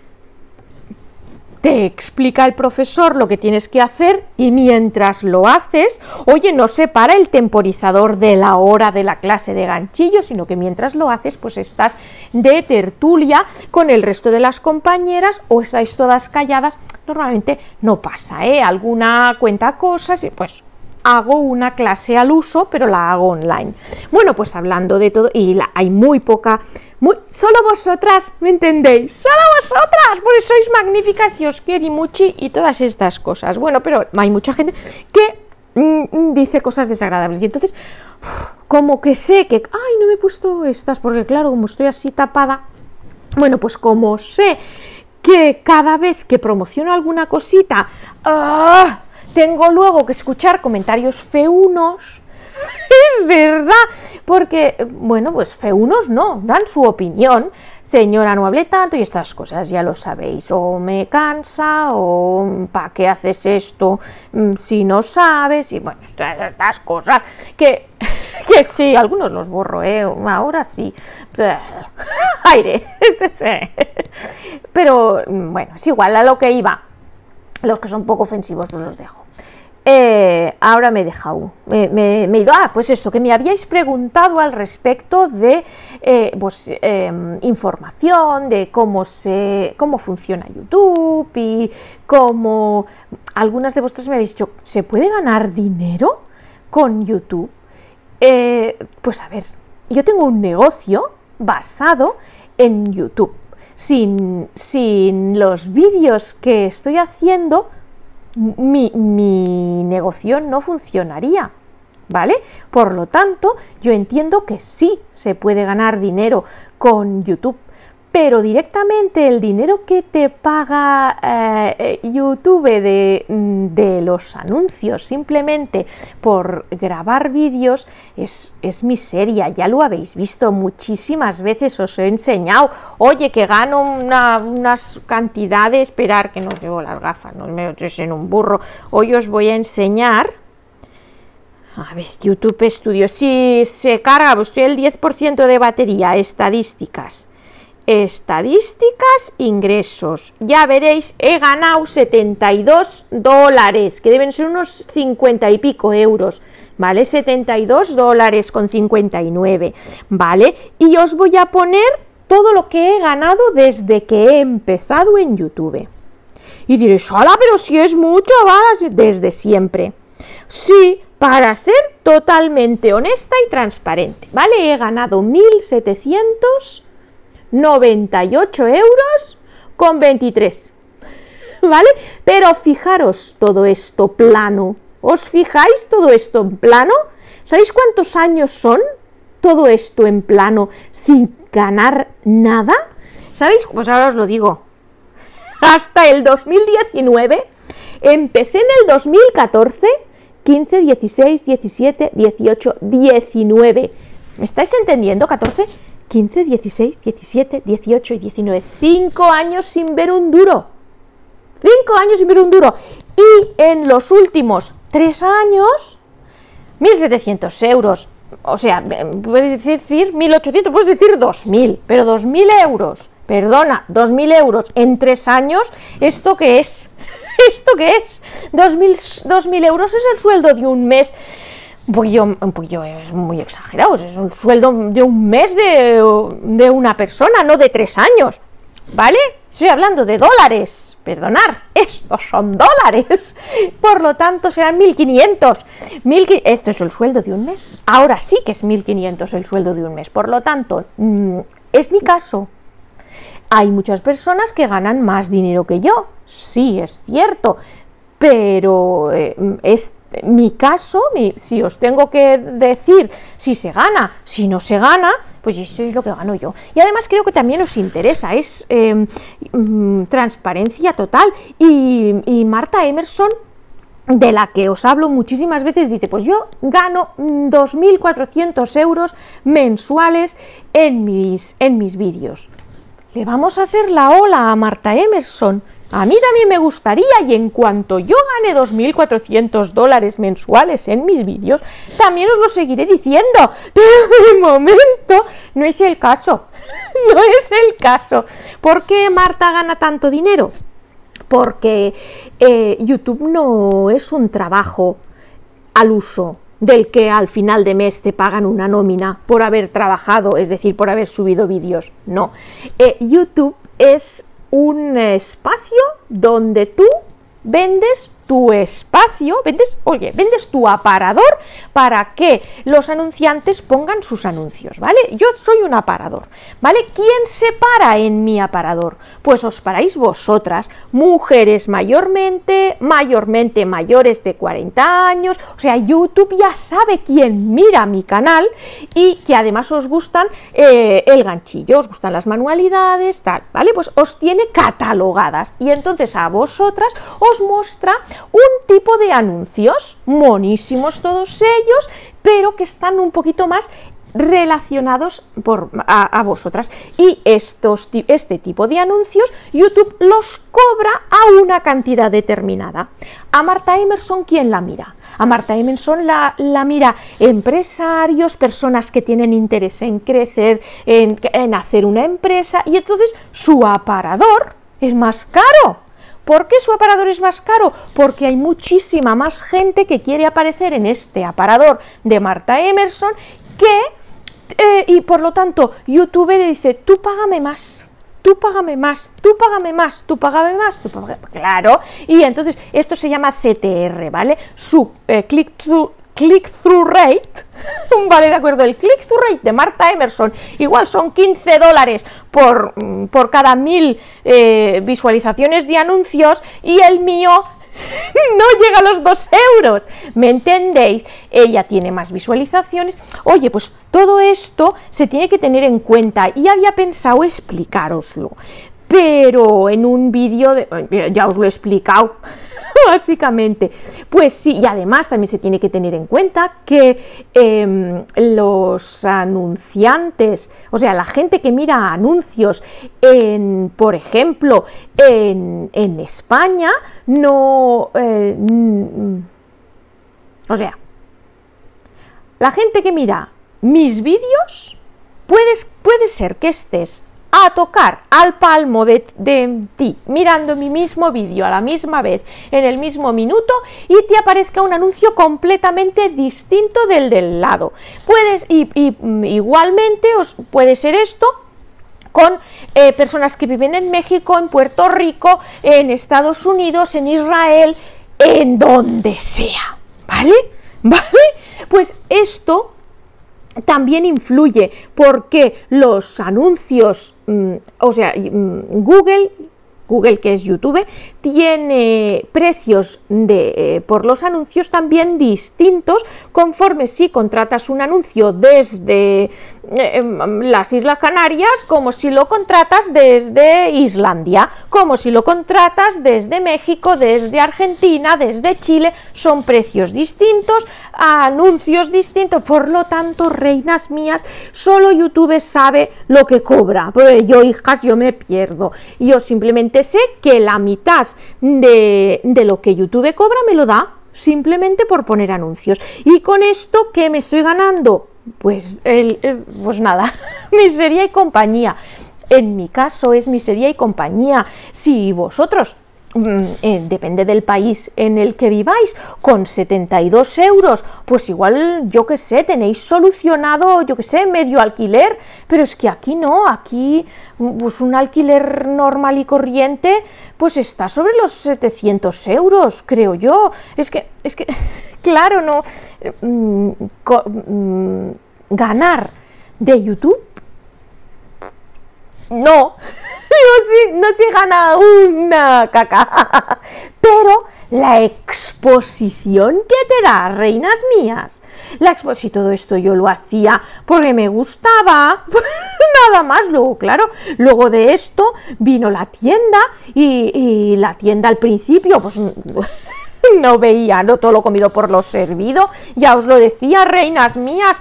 te explica el profesor lo que tienes que hacer y mientras lo haces, oye, no se para el temporizador de la hora de la clase de ganchillo, sino que mientras lo haces, pues estás de tertulia con el resto de las compañeras o estáis todas calladas. Normalmente no pasa, ¿eh? Alguna cuenta cosas y pues hago una clase al uso, pero la hago online. Bueno, pues hablando de todo, y la, hay muy poca, muy, solo vosotras, ¿me entendéis? Solo vosotras, porque sois magníficas y os quiero mucho y todas estas cosas. Bueno, pero hay mucha gente que mm, dice cosas desagradables y entonces, como que sé que, ay, no me he puesto estas, porque claro, como estoy así tapada, bueno, pues como sé que cada vez que promociono alguna cosita, ¡ah! tengo luego que escuchar comentarios feunos. Es verdad, porque, bueno, pues feunos no, dan su opinión. Señora, no hable tanto y estas cosas, ya lo sabéis. O me cansa, o ¿para qué haces esto mm, si no sabes? Y bueno, estas cosas que, que sí, algunos los borro, ¿eh? Ahora sí. Aire. Pero bueno, es igual a lo que iba. Los que son poco ofensivos los dejo. Eh, ahora me he dejado, me, he ido, ah, pues esto, que me habíais preguntado al respecto de eh, pues, em, información, de cómo, se, cómo funciona YouTube y cómo algunas de vosotros me habéis dicho, ¿se puede ganar dinero con YouTube? Eh, pues a ver, yo tengo un negocio basado en YouTube. Sin, sin los vídeos que estoy haciendo, mi, negocio no funcionaría. ¿Vale? Por lo tanto, yo entiendo que sí se puede ganar dinero con YouTube pero directamente el dinero que te paga eh, YouTube mm, de, los anuncios simplemente por grabar vídeos es, miseria, ya lo habéis visto muchísimas veces, os he enseñado, oye que gano unas cantidades, esperar que no llevo las gafas, no me metes en un burro, hoy os voy a enseñar a ver, YouTube Studio, si se carga, pues estoy el 10% de batería, estadísticas estadísticas, ingresos. Ya veréis, he ganado 72 dólares, que deben ser unos 50 y pico euros, ¿vale? 72 dólares con 59, ¿vale? Y os voy a poner todo lo que he ganado desde que he empezado en YouTube. Y diréis, hola, pero si es mucho, ¿vale? Desde siempre. Sí, para ser totalmente honesta y transparente, ¿vale? He ganado 1700 98 euros con 23. ¿Vale? Pero fijaros todo esto plano. ¿Os fijáis todo esto en plano? ¿Sabéis cuántos años son todo esto en plano sin ganar nada? ¿Sabéis? Pues ahora os lo digo. Hasta el 2019, empecé en el 2014, 15, 16, 17, 18, 19. ¿Me estáis entendiendo? 14, 15, 16, 17, 18 y 19. Cinco años sin ver un duro. Cinco años sin ver un duro. Y en los últimos tres años, 1.700 euros. O sea, puedes decir 1.800, puedes decir 2.000, pero 2.000 euros. Perdona, 2.000 euros en tres años. ¿Esto qué es? ¿Esto qué es? 2.000 euros es el sueldo de un mes un poquillo, un poquillo es muy exagerado, es un sueldo de un mes de, de una persona, no de tres años, ¿vale? Estoy hablando de dólares, perdonar, estos son dólares, por lo tanto serán 1500. Esto es el sueldo de un mes, ahora sí que es 1500 el sueldo de un mes, por lo tanto, mm, es mi caso. Hay muchas personas que ganan más dinero que yo, sí, es cierto, pero eh, es mi caso, si os tengo que decir si se gana, si no se gana, pues eso es lo que gano yo. Y además creo que también os interesa, es em, mm, transparencia total. Y, Marta Emerson de la que os hablo muchísimas veces, dice, pues yo gano 2.400 euros mensuales en mis, en mis vídeos. Le vamos a hacer la ola a Marta Emerson a mí también me gustaría y en cuanto yo gane 2.400 dólares mensuales en mis vídeos, también os lo seguiré diciendo. Pero de momento no es el caso. No es el caso. ¿Por qué Marta gana tanto dinero? Porque eh, YouTube no es un trabajo al uso del que al final de mes te pagan una nómina por haber trabajado, es decir, por haber subido vídeos. No. Eh, YouTube es un espacio donde tú vendes tu espacio, vendes, oye, vendes tu aparador para que los anunciantes pongan sus anuncios, ¿vale? Yo soy un aparador, ¿vale? ¿Quién se para en mi aparador? Pues os paráis vosotras, mujeres mayormente, mayormente mayores de 40 años, o sea, YouTube ya sabe quién mira mi canal y que además os gustan eh, el ganchillo, os gustan las manualidades, tal, ¿vale? Pues os tiene catalogadas y entonces a vosotras os muestra un tipo de anuncios, monísimos todos ellos, pero que están un poquito más relacionados por, a, vosotras y estos, este tipo de anuncios YouTube los cobra a una cantidad determinada. A Marta Emerson, ¿quién la mira? A Marta Emerson la, mira empresarios, personas que tienen interés en crecer, en, en hacer una empresa y entonces su aparador es más caro. ¿Por qué su aparador es más caro? Porque hay muchísima más gente que quiere aparecer en este aparador de Marta Emerson que, eh, y por lo tanto, YouTube le dice, tú págame más, tú págame más, tú págame más, tú págame más, tú págame Claro, y entonces esto se llama CTR, ¿vale? Su eh, click-through click-through rate, vale, de acuerdo, el click-through rate de Marta Emerson igual son 15 dólares por, mm, por cada mil eh, visualizaciones de anuncios y el mío no llega a los 2 euros. ¿Me entendéis? Ella tiene más visualizaciones. Oye, pues todo esto se tiene que tener en cuenta y había pensado explicaroslo. Pero en un vídeo, ya os lo he explicado, básicamente. Pues sí, y además también se tiene que tener en cuenta que em, los anunciantes, o sea, la gente que mira anuncios en, por ejemplo, en, España, no... Eh, o sea, la gente que mira mis vídeos, puede ser que estés a tocar al palmo de, ti, mirando mi mismo vídeo a la misma vez, en el mismo minuto, y te aparezca un anuncio completamente distinto del del lado. Puedes, y, mm, igualmente os, puede ser esto, con eh, personas que viven en México, en Puerto Rico, en Estados Unidos, en Israel, en donde sea, ¿vale? ¿Vale? Pues esto también influye porque los anuncios, mm, o sea, mm, Google Google, que es YouTube, tiene precios de, eh, por los anuncios también distintos conforme si contratas un anuncio desde eh, em, las Islas Canarias como si lo contratas desde Islandia, como si lo contratas desde México, desde Argentina, desde Chile, son precios distintos, anuncios distintos, por lo tanto, reinas mías, solo YouTube sabe lo que cobra, porque yo, hijas, yo me pierdo, yo simplemente sé que la mitad de, lo que YouTube cobra me lo da simplemente por poner anuncios. Y con esto, ¿qué me estoy ganando? Pues, el, pues nada, miseria y compañía. En mi caso es miseria y compañía. Si vosotros eh, depende del país en el que viváis, con 72 euros, pues igual, yo que sé, tenéis solucionado, yo que sé, medio alquiler, pero es que aquí no, aquí pues un alquiler normal y corriente, pues está sobre los 700 euros, creo yo. Es que, es que, claro, no, mm, mm, ganar de YouTube, no no se gana una caca. Pero la exposición que te da, reinas mías. La exposición, todo esto yo lo hacía porque me gustaba, nada más. Luego, claro, luego de esto vino la tienda y, la tienda al principio, pues no veía ¿no? todo lo comido por lo servido. Ya os lo decía, reinas mías,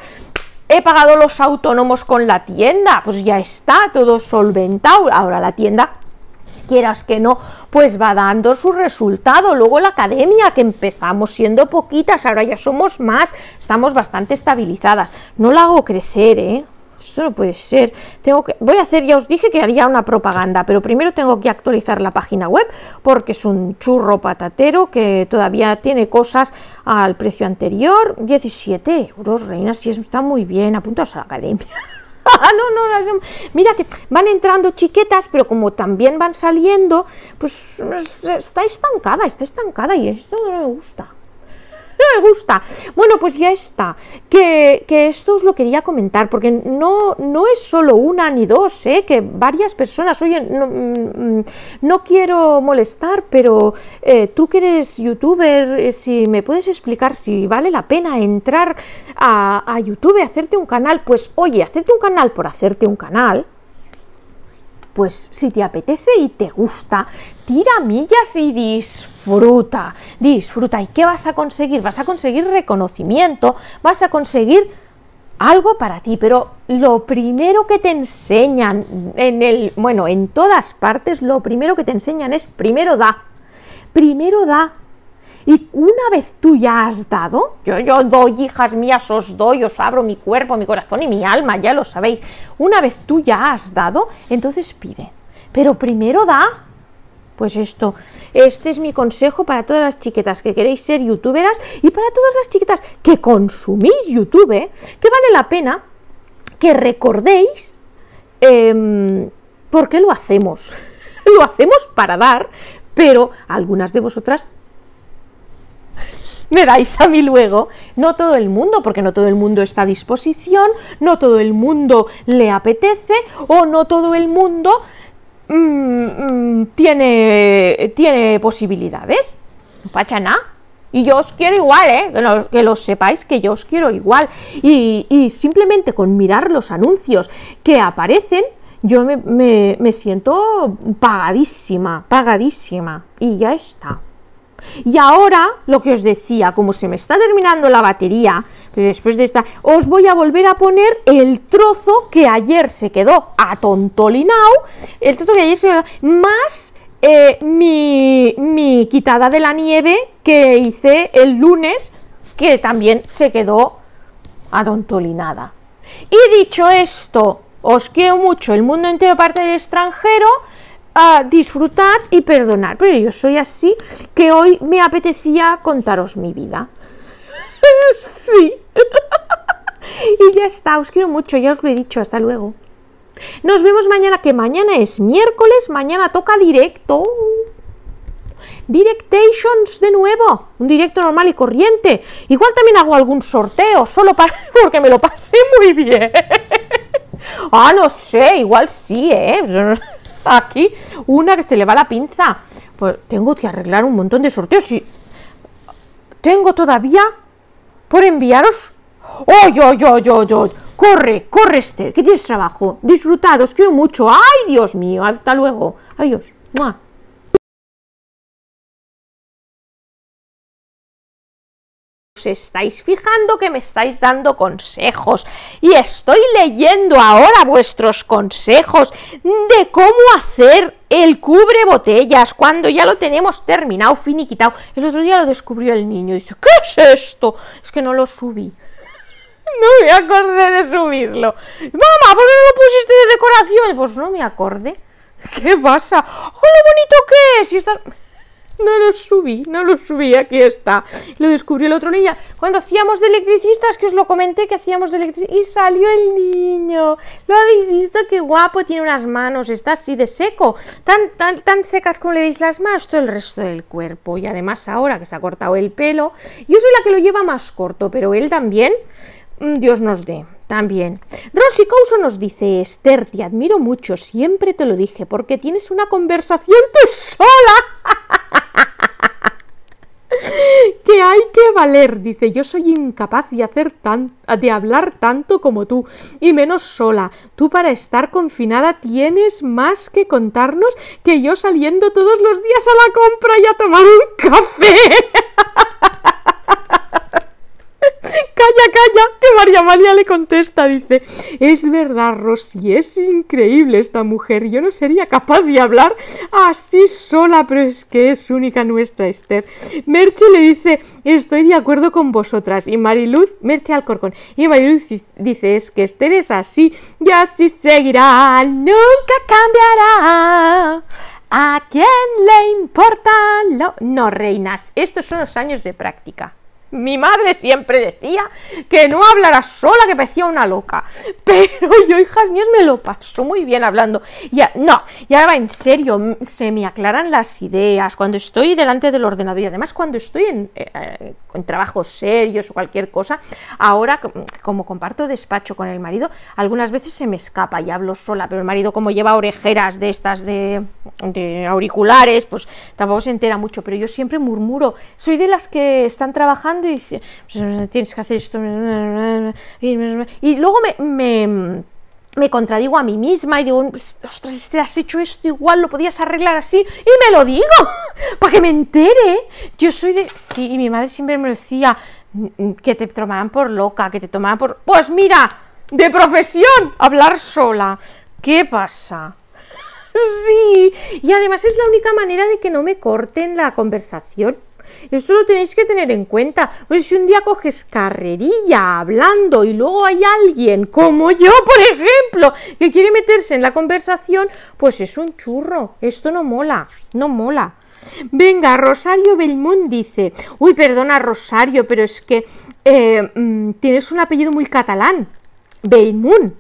he pagado los autónomos con la tienda, pues ya está, todo solventado. Ahora la tienda quieras que no, pues va dando su resultado. Luego la academia, que empezamos siendo poquitas, ahora ya somos más, estamos bastante estabilizadas. No la hago crecer, ¿eh? Esto no puede ser. Tengo que, voy a hacer, ya os dije que haría una propaganda, pero primero tengo que actualizar la página web porque es un churro patatero que todavía tiene cosas al precio anterior. 17 euros, reina, si está muy bien, apuntaos a la academia. no, no, mira que van entrando chiquetas, pero como también van saliendo, pues está estancada, está estancada y esto no me gusta me gusta. Bueno, pues ya está. Que, esto os lo quería comentar, porque no, no es solo una ni dos, ¿eh? que varias personas, oye, no, mm, no quiero molestar, pero eh, tú que eres youtuber, eh, si me puedes explicar si vale la pena entrar a, a YouTube, hacerte un canal, pues oye, hacerte un canal por hacerte un canal, pues si te apetece y te gusta, tira millas y disfruta, disfruta. ¿Y qué vas a conseguir? Vas a conseguir reconocimiento, vas a conseguir algo para ti, pero lo primero que te enseñan en el, bueno, en todas partes, lo primero que te enseñan es primero da. Primero da, y una vez tú ya has dado, yo, yo doy, hijas mías, os doy, os abro mi cuerpo, mi corazón y mi alma, ya lo sabéis. Una vez tú ya has dado, entonces pide. Pero primero da. Pues esto, este es mi consejo para todas las chiquetas que queréis ser youtuberas y para todas las chiquetas que consumís YouTube, que vale la pena que recordéis em, por qué lo hacemos. Lo hacemos para dar, pero algunas de vosotras me dais a mí luego. No todo el mundo, porque no todo el mundo está a disposición, no todo el mundo le apetece o no todo el mundo mm, mm, tiene, tiene posibilidades. No. Y yo os quiero igual, ¿eh? Que lo, sepáis que yo os quiero igual. Y, simplemente con mirar los anuncios que aparecen, yo me, me siento pagadísima, pagadísima. Y ya está. Y ahora, lo que os decía, como se me está terminando la batería, después de esta, os voy a volver a poner el trozo que ayer se quedó atontolinao, el trozo que ayer se quedó, más eh, mi, mi quitada de la nieve que hice el lunes, que también se quedó atontolinada. Y dicho esto, os quiero mucho, el mundo entero parte del extranjero, a disfrutar y perdonar. Pero yo soy así que hoy me apetecía contaros mi vida. sí. y ya está, os quiero mucho, ya os lo he dicho, hasta luego. Nos vemos mañana, que mañana es miércoles, mañana toca directo. Directations de nuevo, un directo normal y corriente. Igual también hago algún sorteo, solo para porque me lo pasé muy bien. ah, no sé, igual sí, ¿eh? Aquí una que se le va la pinza. Pues tengo que arreglar un montón de sorteos y tengo todavía por enviaros. ¡Oh, yo, yo, yo, yo! Corre, corre, Esther, que tienes trabajo. Disfrutad, os quiero mucho. ¡Ay, Dios mío! Hasta luego. Adiós. Estáis fijando que me estáis dando consejos y estoy leyendo ahora vuestros consejos de cómo hacer el cubre botellas cuando ya lo tenemos terminado, finiquitado. El otro día lo descubrió el niño y dice, ¿qué es esto? Es que no lo subí. No me acordé de subirlo. Mamá, ¿por qué no lo pusiste de decoración? Pues no me acordé. ¿Qué pasa? ¡Oh, lo bonito que es! Y está no lo subí, no lo subí, aquí está. Lo descubrió el otro niño. Cuando hacíamos de electricistas, que os lo comenté, que hacíamos de electricistas, y salió el niño. ¿Lo habéis visto? Qué guapo, tiene unas manos, está así de seco. Tan, tan, tan secas como le veis las manos, todo el resto del cuerpo. Y además ahora que se ha cortado el pelo, yo soy la que lo lleva más corto, pero él también, mm, Dios nos dé. También. Rosy Couso nos dice, Esther, te admiro mucho, siempre te lo dije, porque tienes una conversación tú sola. que hay que dice, yo soy incapaz de hacer tan, de hablar tanto como tú, y menos sola. Tú para estar confinada tienes más que contarnos que yo saliendo todos los días a la compra y a tomar un café. Calla, calla, que María Amalia le contesta, dice, es verdad, Rosy, es increíble esta mujer, yo no sería capaz de hablar así sola, pero es que es única nuestra Esther. Merche le dice, estoy de acuerdo con vosotras, y Mariluz, Merche Alcorcón, y Mariluz dice, es que Esther es así, y así seguirá, nunca cambiará. ¿A quién le importa lo...? No, reinas, estos son los años de práctica. Mi madre siempre decía que no hablara sola, que parecía una loca. Pero yo, hijas mías, me lo paso muy bien hablando. Ya, no, y ahora en serio, se me aclaran las ideas cuando estoy delante del ordenador y además cuando estoy en, eh, en trabajos serios o cualquier cosa. Ahora, como comparto despacho con el marido, algunas veces se me escapa y hablo sola, pero el marido, como lleva orejeras de estas de, de auriculares, pues tampoco se entera mucho. Pero yo siempre murmuro. Soy de las que están trabajando y dice, pues, tienes que hacer esto. Y luego me, me, contradigo a mí misma y digo, ostras, este has hecho esto igual, lo podías arreglar así, y me lo digo, para que me entere. Yo soy de. Sí, y mi madre siempre me decía que te tomaban por loca, que te tomaban por. Pues mira, de profesión, hablar sola. ¿Qué pasa? Sí, y además es la única manera de que no me corten la conversación. Esto lo tenéis que tener en cuenta. Pues si un día coges carrerilla hablando y luego hay alguien como yo, por ejemplo, que quiere meterse en la conversación, pues es un churro. Esto no mola, no mola. Venga, Rosario Belmont dice, uy, perdona Rosario, pero es que eh, mm, tienes un apellido muy catalán, Belmont.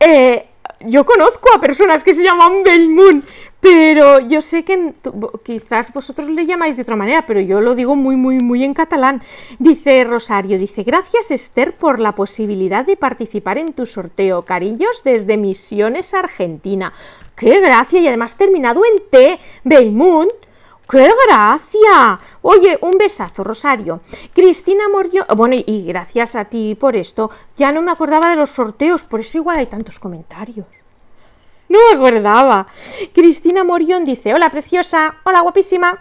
Eh, yo conozco a personas que se llaman Belmont, pero yo sé que quizás vosotros le llamáis de otra manera, pero yo lo digo muy, muy, muy en catalán. Dice Rosario, dice, gracias Esther por la posibilidad de participar en tu sorteo. Cariños desde Misiones, Argentina. ¡Qué gracia! Y además terminado en T, Belmont. ¡Qué gracia! Oye, un besazo, Rosario. Cristina Morio. Bueno, y gracias a ti por esto. Ya no me acordaba de los sorteos, por eso igual hay tantos comentarios. No me acordaba. Cristina Morión dice, hola preciosa, hola guapísima.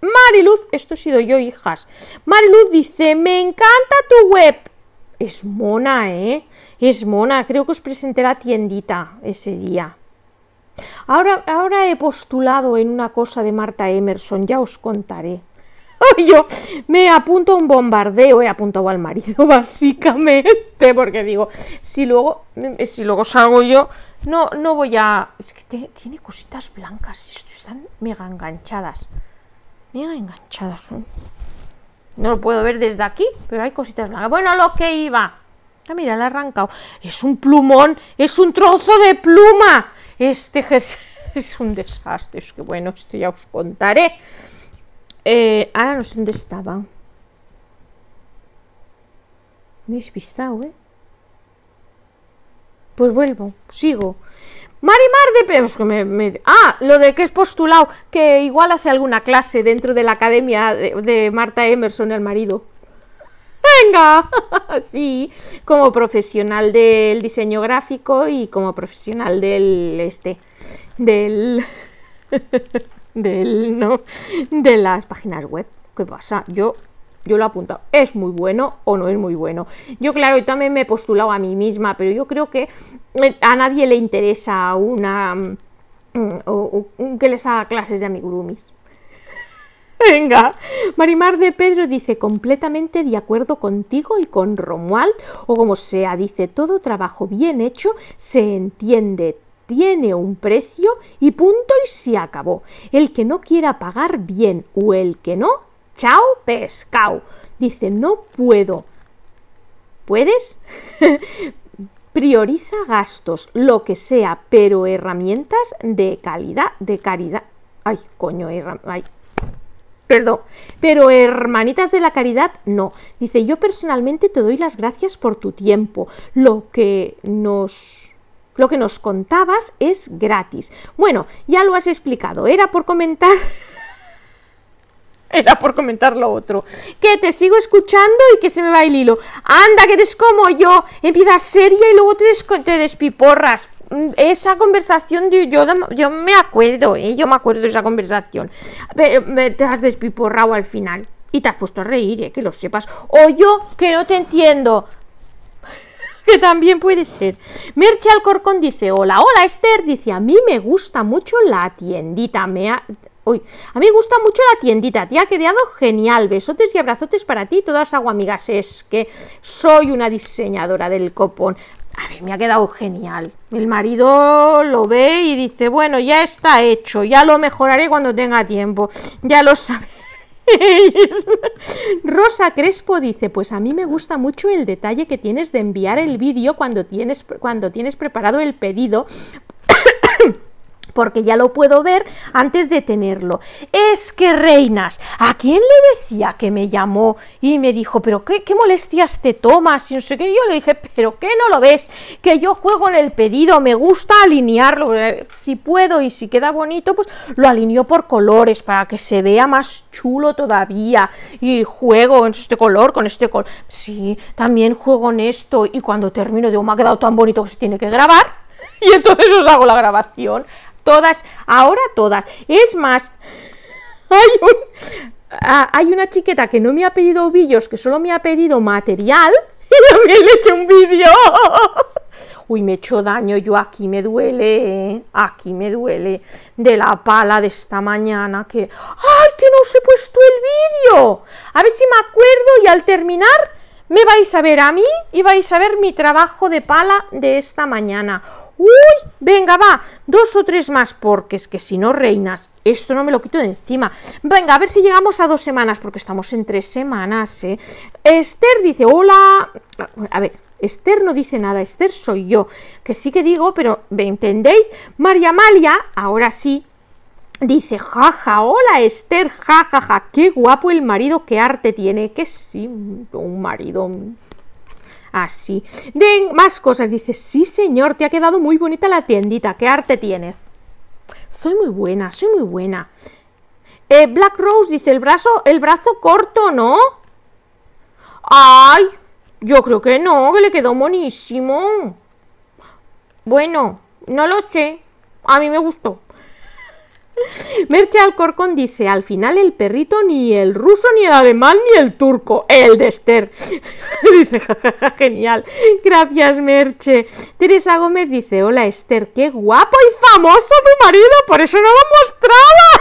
Mariluz, esto he sido yo, hijas. Mariluz dice, me encanta tu web. Es mona, ¿eh? Es mona. Creo que os presenté la tiendita ese día. Ahora, ahora he postulado en una cosa de Marta Emerson, ya os contaré. Yo me apunto a un bombardeo, he apuntado al marido, básicamente, porque digo, si luego, si luego salgo yo, no, no voy a... Es que tiene cositas blancas. Están mega enganchadas. Mega enganchadas. No lo puedo ver desde aquí, pero hay cositas blancas. Bueno, lo que iba. Ah, mira, le ha arrancado. Es un plumón, es un trozo de pluma. Este es un desastre. Es que bueno, esto ya os contaré. Eh, ahora no sé dónde estaba. Despistado, ¿eh? Pues vuelvo, sigo. Marimar de Peus, que me, Ah, lo de que es postulado, que igual hace alguna clase dentro de la academia de, Marta Emerson, el marido. Venga, sí, como profesional del diseño gráfico y como profesional del este, del, del, no, de las páginas web. ¿Qué pasa? Yo yo lo he apuntado, ¿es muy bueno o no es muy bueno? Yo, claro, yo también me he postulado a mí misma, pero yo creo que eh, a nadie le interesa una... Mm, que les haga clases de amigurumis. Venga, Marimar de Pedro dice completamente de acuerdo contigo y con Romuald, o como sea, dice todo trabajo bien hecho se entiende, tiene un precio y punto y se acabó. El que no quiera pagar bien o el que no, Chao, pescao. Dice, no puedo. ¿Puedes? Prioriza gastos, lo que sea, pero herramientas de calidad, de caridad. Ay, coño, ay. Perdón, pero hermanitas de la caridad, no. Dice, yo personalmente te doy las gracias por tu tiempo. Lo que nos lo que nos contabas es gratis. Bueno, ya lo has explicado, era por comentar Era por comentar lo otro. Que te sigo escuchando y que se me va el hilo. Anda, que eres como yo. Empiezas seria y luego te, te despiporras. Mm, esa conversación, yo, yo, me acuerdo, ¿eh? yo me acuerdo de esa conversación. Pero te has despiporrado al final. Y te has puesto a reír, ¿eh? que lo sepas. O yo, que no te entiendo que también puede ser. Merche Alcorcón dice, hola, hola Esther, dice, a mí me gusta mucho la tiendita, me ha... A mí me gusta mucho la tiendita, tía, ha quedado genial. Besotes y abrazotes para ti, todas amigas. Es que soy una diseñadora del copón. A ver, me ha quedado genial. El marido lo ve y dice, bueno, ya está hecho, ya lo mejoraré cuando tenga tiempo. Ya lo sabe. Rosa Crespo dice, pues a mí me gusta mucho el detalle que tienes de enviar el vídeo cuando tienes, cuando tienes preparado el pedido porque ya lo puedo ver antes de tenerlo. Es que, reinas, ¿a quién le decía que me llamó y me dijo, pero qué, molestias te tomas? Y no sé qué, yo le dije, pero ¿qué no lo ves? Que yo juego en el pedido, me gusta alinearlo, eh, si puedo y si queda bonito, pues lo alineo por colores para que se vea más chulo todavía. Y juego en este color, con este color. Sí, también juego en esto y cuando termino digo, me ha quedado tan bonito que se tiene que grabar. Y entonces os hago la grabación. Todas, ahora todas. Es más, ah, hay, una chiqueta que no me ha pedido vídeos, que solo me ha pedido material y también le he hecho un vídeo. Uy, me he hecho daño, yo aquí me duele, aquí me duele de la pala de esta mañana que... ¡Ay, que no os he puesto el vídeo! A ver si me acuerdo y al terminar me vais a ver a mí y vais a ver mi trabajo de pala de esta mañana. ¡Uy! Venga, va, dos o tres más, porque es que si no, reinas, esto no me lo quito de encima. Venga, a ver si llegamos a dos semanas, porque estamos en tres semanas, ¿eh? Esther dice, hola... A ver, Esther no dice nada, Esther soy yo, que sí que digo, pero ¿me entendéis? María Amalia, ahora sí, dice, jaja, hola Esther, jajaja, qué guapo el marido, qué arte tiene, que sí, un marido así. Den más cosas. Dice, sí señor, te ha quedado muy bonita la tiendita. ¿Qué arte tienes? Soy muy buena, soy muy buena. Eh, Black Rose dice, el brazo, el brazo corto, ¿no? Ay, yo creo que no, que le quedó monísimo. Bueno, no lo sé. A mí me gustó. Merche Alcorcón dice, al final el perrito ni el ruso, ni el alemán, ni el turco, el de Esther. dice, jajaja, genial. Gracias, Merche. Teresa Gómez dice, hola Esther, qué guapo y famoso tu marido, por eso no lo mostrabas.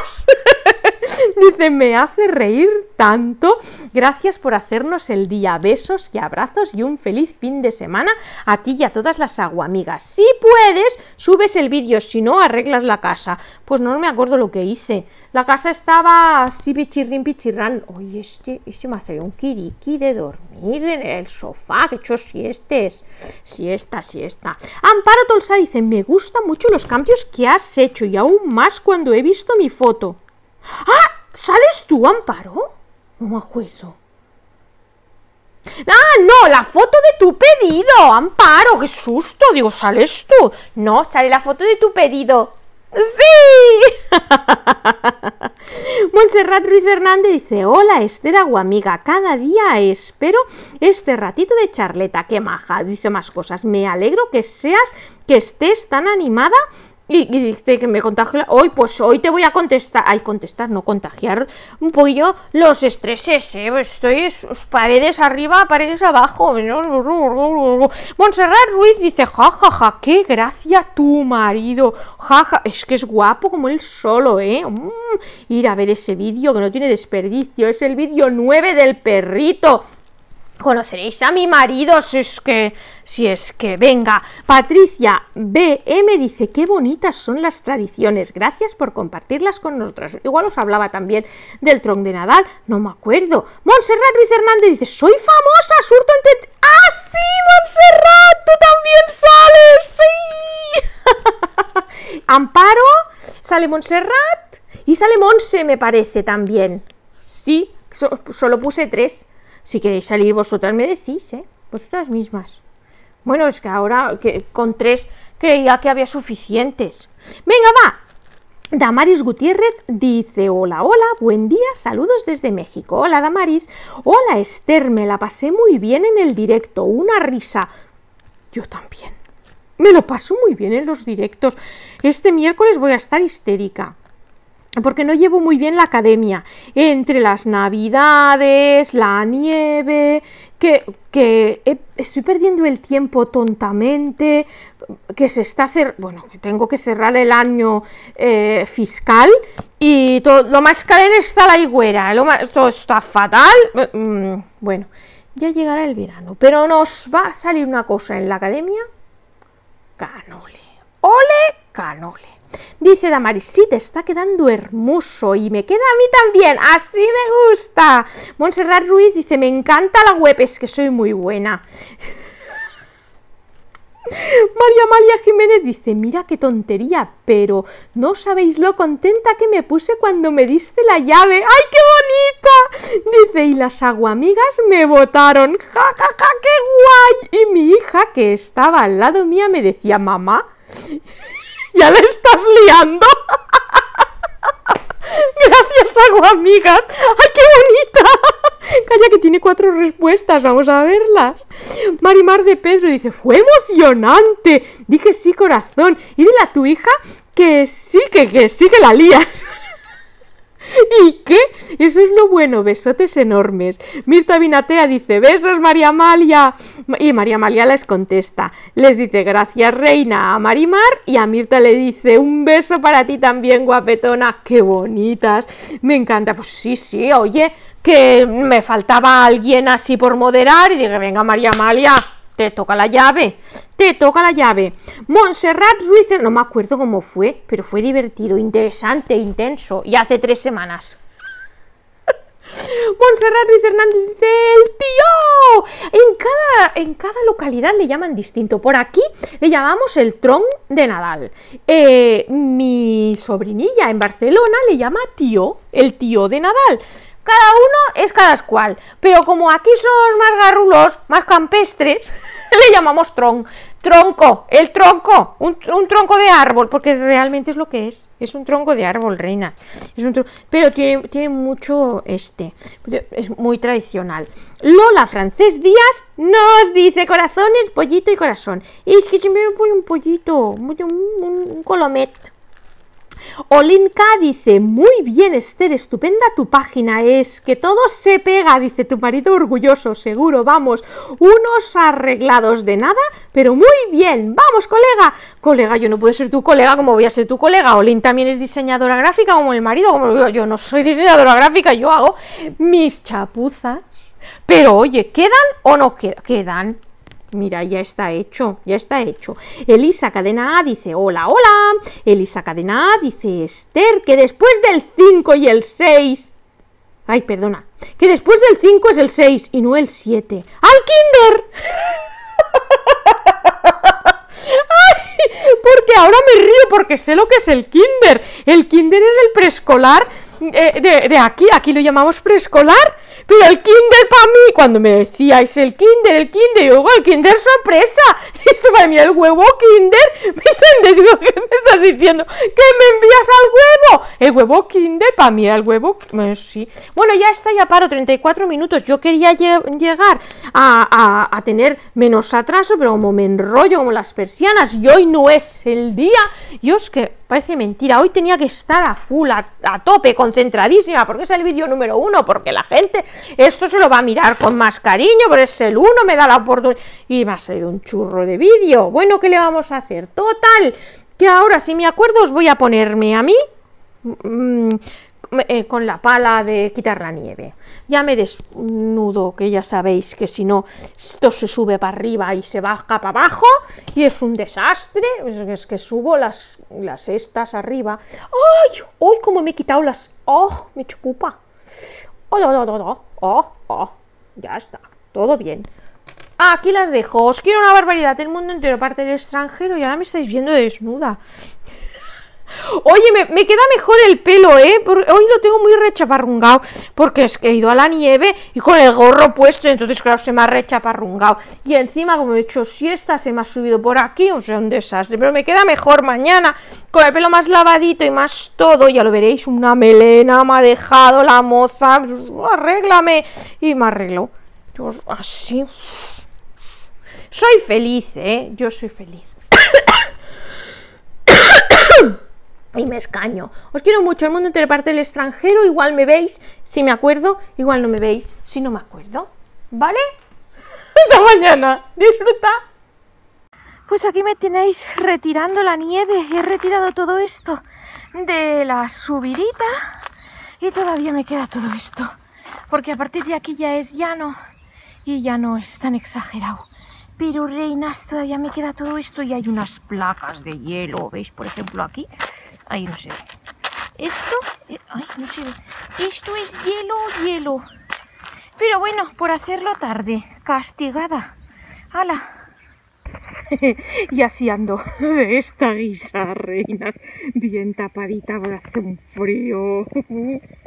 dice, me hace reír tanto. Gracias por hacernos el día. Besos y abrazos y un feliz fin de semana a ti y a todas las aguamigas. Si puedes, subes el vídeo, si no, arreglas la casa. Pues no me acuerdo lo que hice. La casa estaba así pichirrín, pichirrán. Oye, este, este me ha salido un kiriki de dormir en el sofá, que hecho siestes. Siesta, siesta. Amparo Tolsa dice, me gustan mucho los cambios que has hecho y aún más cuando he visto mi foto. ¡Ah! ¿Sales tú, Amparo? No me acuerdo. Ah, no, la foto de tu pedido, Amparo, qué susto. Digo, ¿sales tú? No, sale la foto de tu pedido. ¡Sí! Montserrat Ruiz Hernández dice, hola Esther amiga, cada día espero este ratito de charleta, qué maja, dice más cosas, me alegro que seas, que estés tan animada y, dice que me contagio. Hoy, pues hoy te voy a contestar. Ay, contestar, no contagiar un poquillo los estreses, ¿eh? Estoy paredes arriba, paredes abajo. Montserrat Ruiz dice: jajaja, ja, ja, qué gracia tu marido. Jaja, es que es guapo como él solo, ¿eh? Mm, ir a ver ese vídeo que no tiene desperdicio. Es el vídeo 9 del perrito. Conoceréis a mi marido si es que, si es que, venga. Patricia BM dice, qué bonitas son las tradiciones, gracias por compartirlas con nosotros. Igual os hablaba también del tron de Nadal, no me acuerdo. Montserrat Ruiz Hernández dice, soy famosa, surto en... ¡Ah, sí, Montserrat! ¡Tú también sales! ¡Sí! Amparo, sale Montserrat y sale Monse, me parece, también. Sí, solo puse tres. Si queréis salir vosotras me decís, ¿eh? Vosotras mismas. Bueno, es que ahora que con tres creía que había suficientes. Venga, va. Damaris Gutiérrez dice, hola, hola, buen día, saludos desde México. Hola, Damaris. Hola, Esther, me la pasé muy bien en el directo, una risa. Yo también. Me lo paso muy bien en los directos. Este miércoles voy a estar histérica porque no llevo muy bien la academia. Entre las navidades, la nieve, que, que estoy perdiendo el tiempo tontamente, que se está cer bueno, que tengo que cerrar el año eh, fiscal y todo, lo más caliente está la higuera, lo todo está fatal. Mm, bueno, ya llegará el verano, pero nos va a salir una cosa en la academia. Canole. Ole, canole. Dice Damaris, sí, te está quedando hermoso y me queda a mí también, así me gusta. Montserrat Ruiz dice, me encanta la web, es que soy muy buena. María Amalia Jiménez dice, mira qué tontería, pero no sabéis lo contenta que me puse cuando me diste la llave. ¡Ay, qué bonita! Dice, y las aguamigas me votaron. ¡Ja, ja, ja, qué guay! Y mi hija, que estaba al lado mía, me decía, mamá, ¿ya le estás liando? Gracias, aguamigas. ¡Ay, qué bonita! Calla que tiene cuatro respuestas, vamos a verlas. Marimar de Pedro dice, fue emocionante. Dije sí, corazón. Y dile a tu hija que sí, que, que sí que la lías. ¿Y qué? Eso es lo bueno, besotes enormes. Mirta Vinatea dice, besos María Amalia. Y María Amalia les contesta, les dice, gracias reina a Marimar y a Mirta le dice, un beso para ti también, guapetona. Qué bonitas. Me encanta. Pues sí, sí, oye, que me faltaba alguien así por moderar y dije, venga María Amalia, te toca la llave, te toca la llave. Montserrat Ruiz, no me acuerdo cómo fue, pero fue divertido, interesante, intenso, y hace tres semanas. Montserrat Ruiz Hernández dice, el tío. En cada, en cada localidad le llaman distinto. Por aquí le llamamos el tron de Nadal. Eh, mi sobrinilla en Barcelona le llama tío, el tío de Nadal. Cada uno es cada cual. Pero como aquí somos más garrulos, más campestres, le llamamos tron. Tronco, el tronco, un, tronco de árbol, porque realmente es lo que es. Es un tronco de árbol, reina. Es un pero tiene, tiene mucho este. Es muy tradicional. Lola Francés Díaz nos dice corazones, pollito y corazón. Y es que siempre me pone un pollito, un, un colomet. Olinka dice, muy bien Esther, estupenda tu página, es que todo se pega, dice tu marido orgulloso, seguro, vamos, unos arreglados de nada, pero muy bien, vamos colega, colega, yo no puedo ser tu colega, como voy a ser tu colega? Olin también es diseñadora gráfica como el marido, como yo, yo no soy diseñadora gráfica, yo hago mis chapuzas, pero oye, ¿quedan o no quedan? Mira, ya está hecho, ya está hecho. Elisa Cadena dice hola, hola. Elisa Cadena dice Esther, que después del 5 y el 6... Ay, perdona. Que después del 5 es el 6 y no el 7. ¡Al kinder! Ay, porque ahora me río porque sé lo que es el kinder. El kinder es el preescolar eh, de, aquí, aquí lo llamamos preescolar, pero el kinder para mí, cuando me decíais el kinder, el kinder, yo digo, el kinder sorpresa, esto para mí el huevo kinder, ¿me entiendes? ¿Qué me estás diciendo? ¿Que me envías al huevo? El huevo kinder, para mí el huevo, bueno, sí. Bueno, ya está, ya paro, 34 minutos, yo quería llegar a, a tener menos atraso, pero como me enrollo como las persianas y hoy no es el día, yo es que parece mentira, hoy tenía que estar a full, a, tope, concentradísima, porque es el vídeo número uno, porque la gente esto se lo va a mirar con más cariño, pero es el uno, me da la oportunidad, y va a salir un churro de vídeo, bueno, ¿qué le vamos a hacer? Total, que ahora si me acuerdo os voy a ponerme a mí, mm, eh, con la pala de quitar la nieve. Ya me desnudo, que ya sabéis que si no, esto se sube para arriba y se baja para abajo y es un desastre. Es que subo las, las estas arriba. ¡Ay! ¡Ay, cómo me he quitado las! ¡Oh! Me chupupa. ¡Oh, oh, oh, oh! ¡Oh, Ya está, todo bien. aquí las dejo. Os quiero una barbaridad. El mundo entero, parte del extranjero, y ahora me estáis viendo desnuda. Oye, me, queda mejor el pelo, ¿eh? hoy lo tengo muy rechaparrungado, porque es que he ido a la nieve y con el gorro puesto, entonces claro, se me ha rechaparrungado. Y encima, como he hecho siesta, se me ha subido por aquí, o sea, un desastre. Pero me queda mejor mañana, con el pelo más lavadito y más todo, ya lo veréis, una melena me ha dejado la moza, arréglame. Y me arregló. así. Soy feliz, ¿eh? Yo soy feliz. y me escaño. Os quiero mucho, el mundo entre parte del extranjero, igual me veis, si me acuerdo, igual no me veis, si no me acuerdo, ¿vale? Hasta mañana, disfruta. Pues aquí me tenéis retirando la nieve, he retirado todo esto de la subidita y todavía me queda todo esto, porque a partir de aquí ya es llano y ya no es tan exagerado. Pero reinas, todavía me queda todo esto y hay unas placas de hielo, ¿veis? Por ejemplo aquí, Ahí no se ve. Esto, eh, ay, no. Esto es hielo, hielo. Pero bueno, por hacerlo tarde, castigada. ¡Hala! y así ando de esta guisa, reina. Bien tapadita, hace un frío.